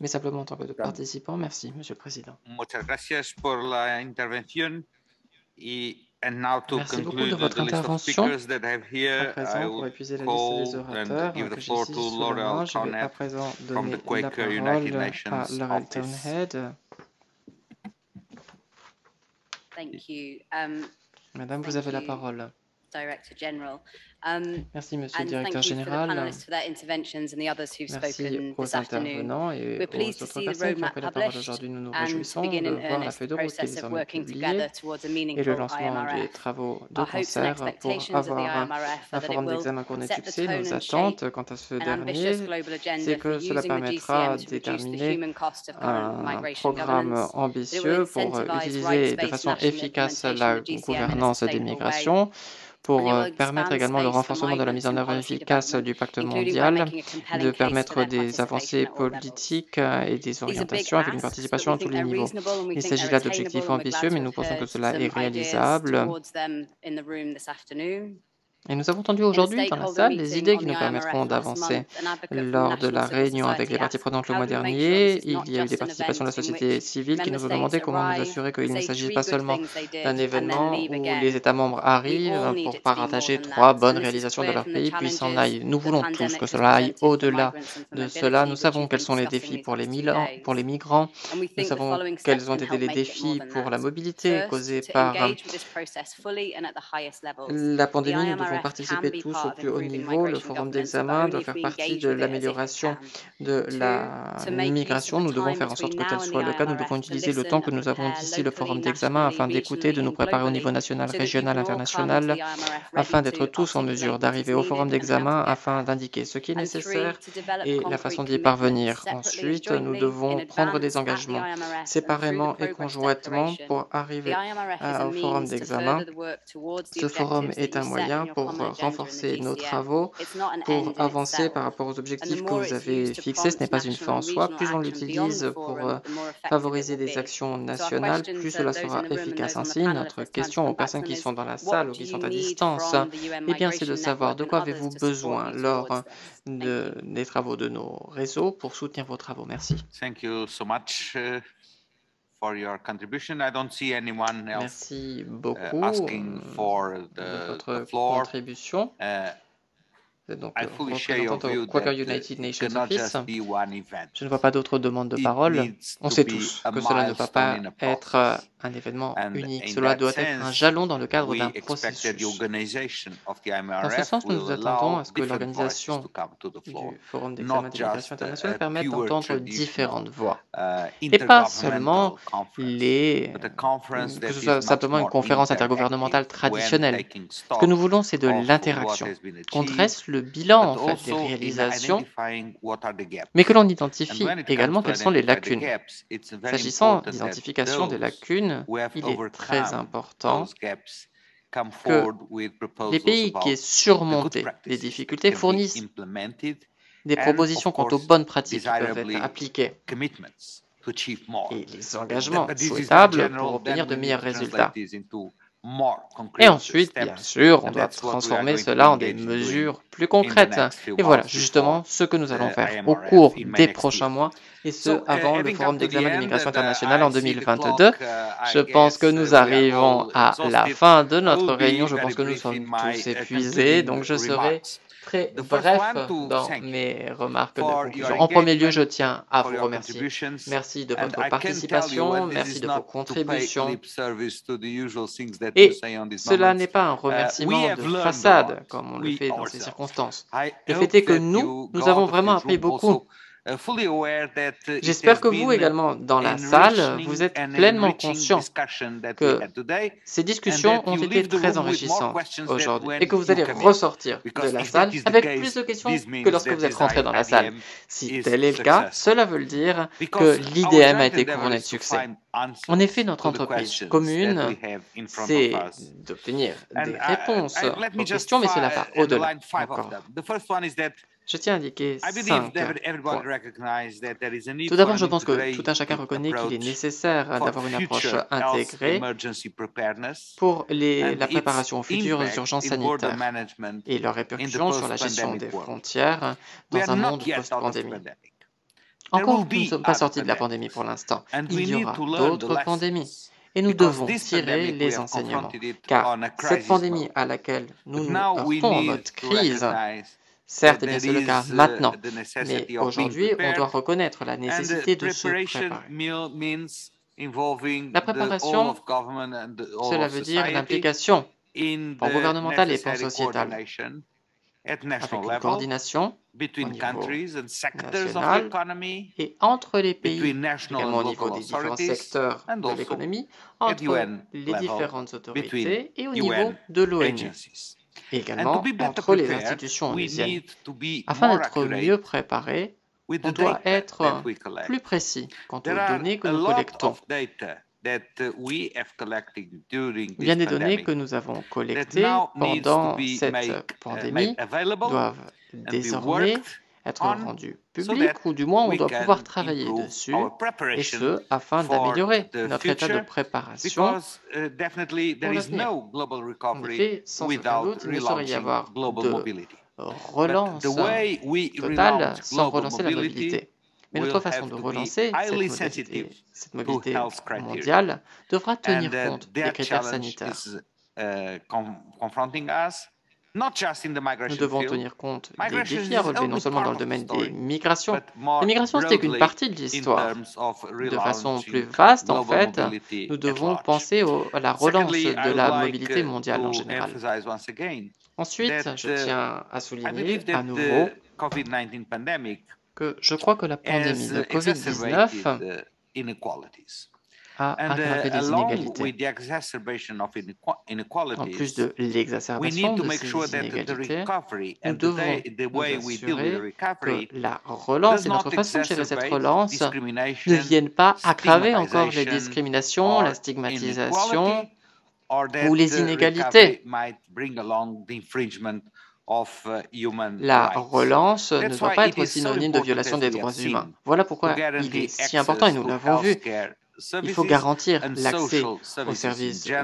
mais simplement en tant que participant. Merci, Monsieur le Président. Muchas gracias por la intervención y Merci beaucoup de votre intervention. À présent, pour épuiser la liste des orateurs que j'ai ici sous la main, je vais à présent donner la parole à Laurel Townhead. Um, Madame, vous avez la parole. Um, Merci, Monsieur le Directeur Général. Merci aux intervenants et aux autres personnes qui ont pris la parole aujourd'hui. Nous nous réjouissons de voir la feuille de route qui est désormais publiée et le lancement des travaux de concert pour avoir un forum d'examen courant de succès. Nos attentes quant à ce dernier, c'est que cela permettra de déterminer un programme ambitieux pour utiliser de façon efficace la gouvernance des migrations pour euh, permettre également le renforcement de la mise en œuvre efficace du pacte mondial, de permettre des avancées politiques euh, et des orientations avec une participation à tous les niveaux. Il s'agit là d'objectifs ambitieux, mais nous pensons que cela est réalisable. Et nous avons entendu aujourd'hui dans la salle des idées qui nous permettront d'avancer. Lors de la réunion avec les parties prenantes le mois dernier, il y a eu des participations de la société civile qui nous ont demandé comment nous assurer qu'il ne s'agit pas seulement d'un événement où les États membres arrivent pour partager trois bonnes réalisations de leur pays, puis s'en aillent. Nous voulons tous que cela aille au-delà de cela. Nous savons quels sont les défis pour les, pour les migrants. Nous savons quels ont été les défis pour la mobilité causée par la pandémie. Nous devons participer tous au plus haut niveau. Le forum d'examen doit faire partie de l'amélioration de la migration. Nous devons faire en sorte que tel soit le cas. Nous devons utiliser le temps que nous avons d'ici le forum d'examen afin d'écouter, de nous préparer au niveau national, régional, international, afin d'être tous en mesure d'arriver au forum d'examen afin d'indiquer ce qui est nécessaire et la façon d'y parvenir. Ensuite, nous devons prendre des engagements séparément et conjointement pour arriver au forum d'examen. Ce forum est un moyen pour renforcer nos travaux, pour avancer par rapport aux objectifs que vous avez fixés. Ce n'est pas une fin en soi. Plus on l'utilise pour euh, favoriser des actions nationales, plus cela sera efficace. Ainsi, notre question aux personnes qui sont dans la salle ou qui sont à distance, eh bien, c'est de savoir de quoi avez-vous besoin lors de, des travaux de nos réseaux pour soutenir vos travaux. Merci. Thank you so much. Uh, for your contribution. I don't see anyone else Merci beaucoup uh, asking for the, votre the floor. contribution. Uh, donc représentant au Quaker United Nations Office. Je ne vois pas d'autres demandes de parole. On sait tous que cela ne va pas être un événement unique. Cela doit être un jalon dans le cadre d'un processus. Dans ce sens, nous nous attendons à ce que l'organisation du Forum d'examen d'immigration internationale permette d'entendre différentes voix. Uh, Et pas seulement les, que ce soit simplement une conférence intergouvernementale traditionnelle. Ce que nous voulons, c'est de l'interaction. Qu'on dresse le bilan en fait, des réalisations, mais que l'on identifie également quelles sont les lacunes. S'agissant d'identification des lacunes, il est très important que les pays qui aient surmonté les difficultés fournissent des propositions quant aux bonnes pratiques qui peuvent être appliquées. et les engagements souhaitables pour obtenir de meilleurs résultats. Et ensuite, bien sûr, on doit transformer cela en des mesures plus concrètes. Et voilà justement ce que nous allons faire au cours des prochains mois, et ce, avant le Forum d'examen de migration internationale en 2022. Je pense que nous arrivons à la fin de notre réunion. Je pense que nous sommes tous épuisés, donc je serai très bref dans mes remarques de conclusion. En premier lieu, je tiens à vous remercier. Merci de votre participation, merci de vos contributions. Et cela n'est pas un uh, remerciement de façade, comme on le fait dans ces circonstances. Le fait est que nous, nous avons vraiment appris beaucoup. Uh, uh, J'espère que vous également, dans la salle, vous êtes pleinement conscient que ces discussions ont été très enrichissantes aujourd'hui et que vous allez ressortir de la salle avec plus de questions que lorsque vous êtes rentré dans la salle. Si tel est le cas, cela veut dire que l'IDM a été couronné de succès. En effet, notre entreprise commune, c'est d'obtenir des réponses aux questions, mais cela va au-delà encore. Je tiens à indiquer cinq points. Tout d'abord, je pense que tout un chacun reconnaît qu'il est nécessaire d'avoir une approche intégrée pour les, la préparation aux futures urgences sanitaires et leurs répercussions sur la gestion des frontières dans un monde post-pandémie. Encore, nous ne sommes pas sortis de la pandémie pour l'instant. Il y aura d'autres pandémies. Et nous devons tirer les enseignements, car cette pandémie à laquelle nous nous heurtons, notre crise, Certes, eh c'est le cas maintenant, mais aujourd'hui, on doit reconnaître la nécessité de se préparer. La préparation, cela veut dire l'implication pan gouvernementale et pan sociétale, avec une coordination au niveau national et entre les pays, également au niveau des différents secteurs de l'économie, entre les différentes autorités et au niveau de l'ONU et également entre les institutions onusiennes. Afin d'être mieux préparé, on doit être plus précis quant aux données que nous collectons. Bien des données que nous avons collectées pendant cette pandémie doivent désormais être rendu public, ou du moins on doit pouvoir travailler dessus, et ce, afin d'améliorer notre état de préparation uh. En effet, sans aucun doute, il ne saurait y avoir de relance totale sans relancer la mobilité. Mais notre façon de relancer cette mobilité, cette mondiale devra tenir compte des critères sanitaires. Uh, nous devons tenir compte des défis à relever, non seulement dans le domaine des migrations. Les migrations, n'est qu'une partie de l'histoire. De façon plus vaste, en fait, nous devons penser à la relance de la mobilité mondiale en général. Ensuite, je uh, tiens à souligner à nouveau que je crois que la pandémie de COVID-19 à aggraver les inégalités. En plus de l'exacerbation de ces inégalités, nous devons nous assurer que la relance et notre façon de gérer cette relance ne viennent pas aggraver encore les discriminations, la stigmatisation ou les inégalités. La relance ne doit pas être synonyme de violation des droits humains. Voilà pourquoi il est si important, et nous l'avons vu, il faut garantir l'accès aux services de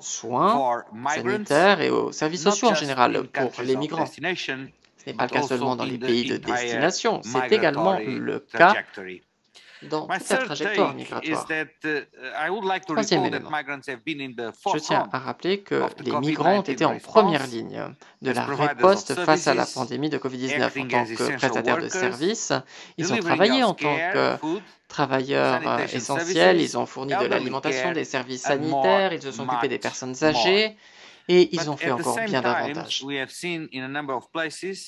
soins sanitaires et aux services sociaux en général pour les migrants. Ce n'est pas le cas seulement dans les pays de destination, c'est également le cas dans cette trajectoire migratoire. Uh, Troisième élément. Je tiens à rappeler que les migrants ont été en première ligne de la riposte face à la pandémie de COVID-19 en tant que prestataires de services. Ils ont travaillé en tant que travailleurs euh, essentiels, ils ont fourni de l'alimentation, des services sanitaires, ils se sont occupés des personnes âgées et ils ont fait encore bien davantage.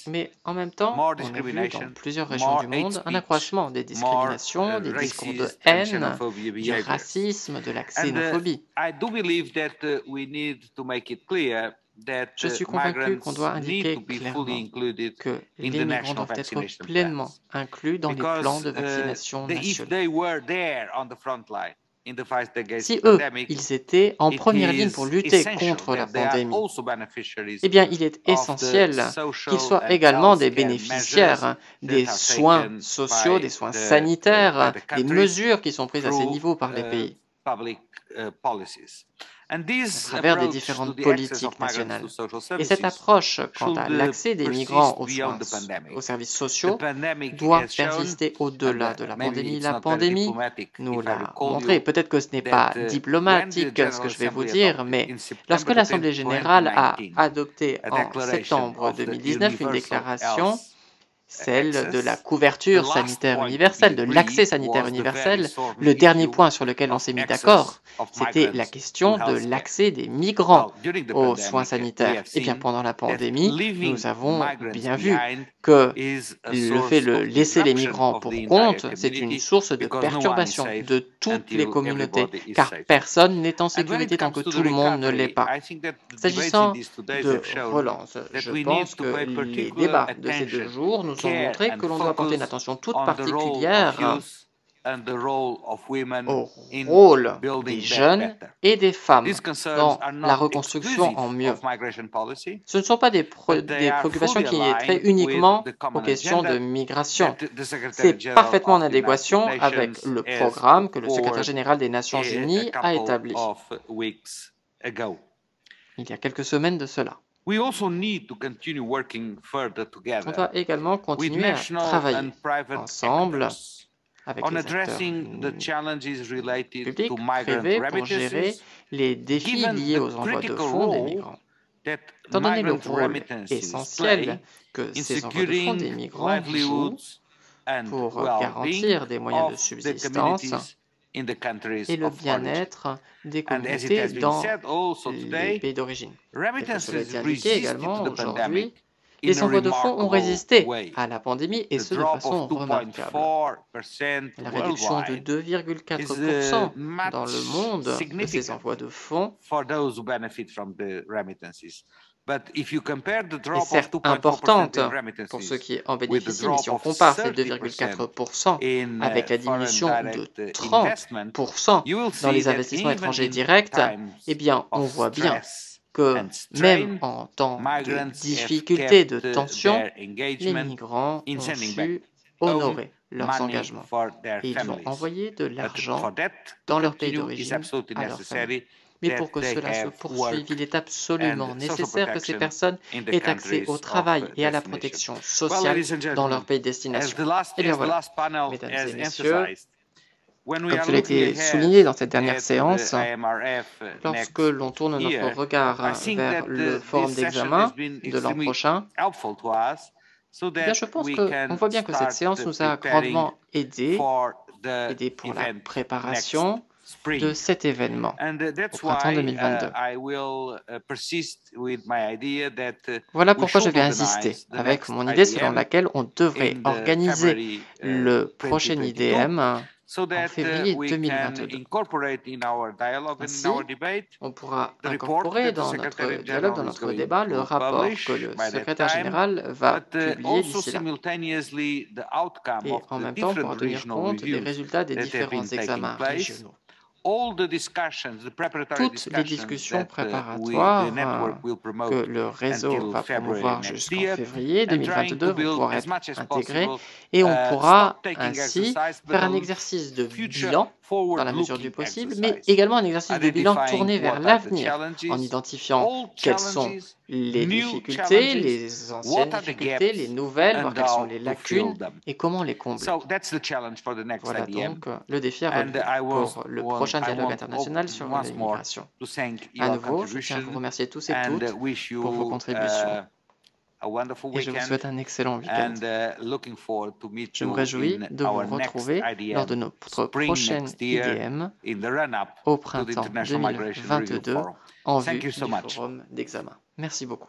Mais en même temps, on a vu dans plusieurs régions du monde un accroissement des discriminations, uh, des discours de haine, du racisme, de la uh, xénophobie. Je suis convaincu qu'on doit indiquer clairement que les migrants doivent être pleinement inclus dans les plans de uh, vaccination nationaux. Si eux, ils étaient en première ligne pour lutter contre la pandémie, eh bien, il est essentiel qu'ils soient également des bénéficiaires des soins sociaux, des soins sanitaires, des mesures qui sont prises à ces niveaux par les pays à travers des différentes politiques nationales. Et cette approche quant à l'accès des migrants aux soins, aux services sociaux doit persister au-delà de la pandémie. La pandémie nous l'a montré. Peut-être que ce n'est pas diplomatique ce que je vais vous dire, mais lorsque l'Assemblée générale a adopté en septembre 2019 une déclaration celle de la couverture sanitaire universelle, de l'accès sanitaire universel. Le dernier point sur lequel on s'est mis d'accord, c'était la question de l'accès des migrants aux soins sanitaires. Et eh bien, pendant la pandémie, nous avons bien vu que le fait de laisser les migrants pour compte, c'est une source de perturbation de toutes les communautés, car personne n'est en sécurité tant que tout le monde ne l'est pas. S'agissant de relance, je pense que les débats de ces deux jours nous ont montré que l'on doit porter une attention toute particulière au rôle des jeunes et des femmes dans la reconstruction en mieux. Ce ne sont pas des, préoccupations qui trait uniquement aux questions de migration. C'est parfaitement en adéquation avec le programme que le secrétaire général des Nations Unies a établi il y a quelques semaines de cela. On doit également continuer à travailler ensemble avec les publics, privés, pour gérer les défis liés aux envois de fonds des migrants. Étant donné le rôle essentiel que ces envois de fonds des migrants jouent pour garantir des moyens de subsistance et le bien-être des communautés dans les pays d'origine. Également aujourd'hui, les envois de fonds ont résisté à la pandémie et ce de façon remarquable. La réduction de 2,4% dans le monde de ces envois de fonds est certes importante pour ceux qui en bénéficient, mais si on compare ces 2,4% avec la diminution de 30% dans les investissements étrangers directs, eh bien, on voit bien que même en temps de difficulté, de tension, les migrants ont su honorer leurs engagements. Et ils ont envoyé de l'argent dans leur pays d'origine à leurs familles. Mais pour que cela se poursuive, il est absolument nécessaire que ces personnes aient accès au travail et à la protection sociale dans leur pays de destination. Et bien voilà, mesdames et messieurs, comme cela a été souligné dans cette dernière séance, lorsque l'on tourne notre regard vers le forum d'examen de l'an prochain, eh bien, je pense qu'on voit bien que cette séance nous a grandement aidé, aidé pour la préparation de cet événement au printemps 2022. Voilà pourquoi je vais insister avec mon idée selon laquelle on devrait organiser le prochain IDM en février 2022. Ainsi, on pourra incorporer dans notre dialogue, dans notre débat, le rapport que le secrétaire général va uh, publier d'ici là. Et en même temps, on pourra tenir compte des résultats des différents examens régionaux. Toutes les discussions préparatoires que le réseau va promouvoir jusqu'en février 2022 vont pouvoir être intégrées et on uh, pourra ainsi faire un exercice de bilan dans la mesure du possible, mais également un exercice de bilan tourné vers l'avenir en identifiant quelles sont les difficultés, les anciennes difficultés, les nouvelles, voir quelles sont les lacunes et comment les combler. Voilà donc le défi à pour le prochain dialogue international sur l'immigration. À nouveau, je tiens à vous remercier tous et toutes pour vos contributions. Et je vous souhaite un excellent week-end. Uh, je me réjouis de vous retrouver lors de notre prochaine IDM au printemps 2022 en vue du forum d'examen. Merci beaucoup.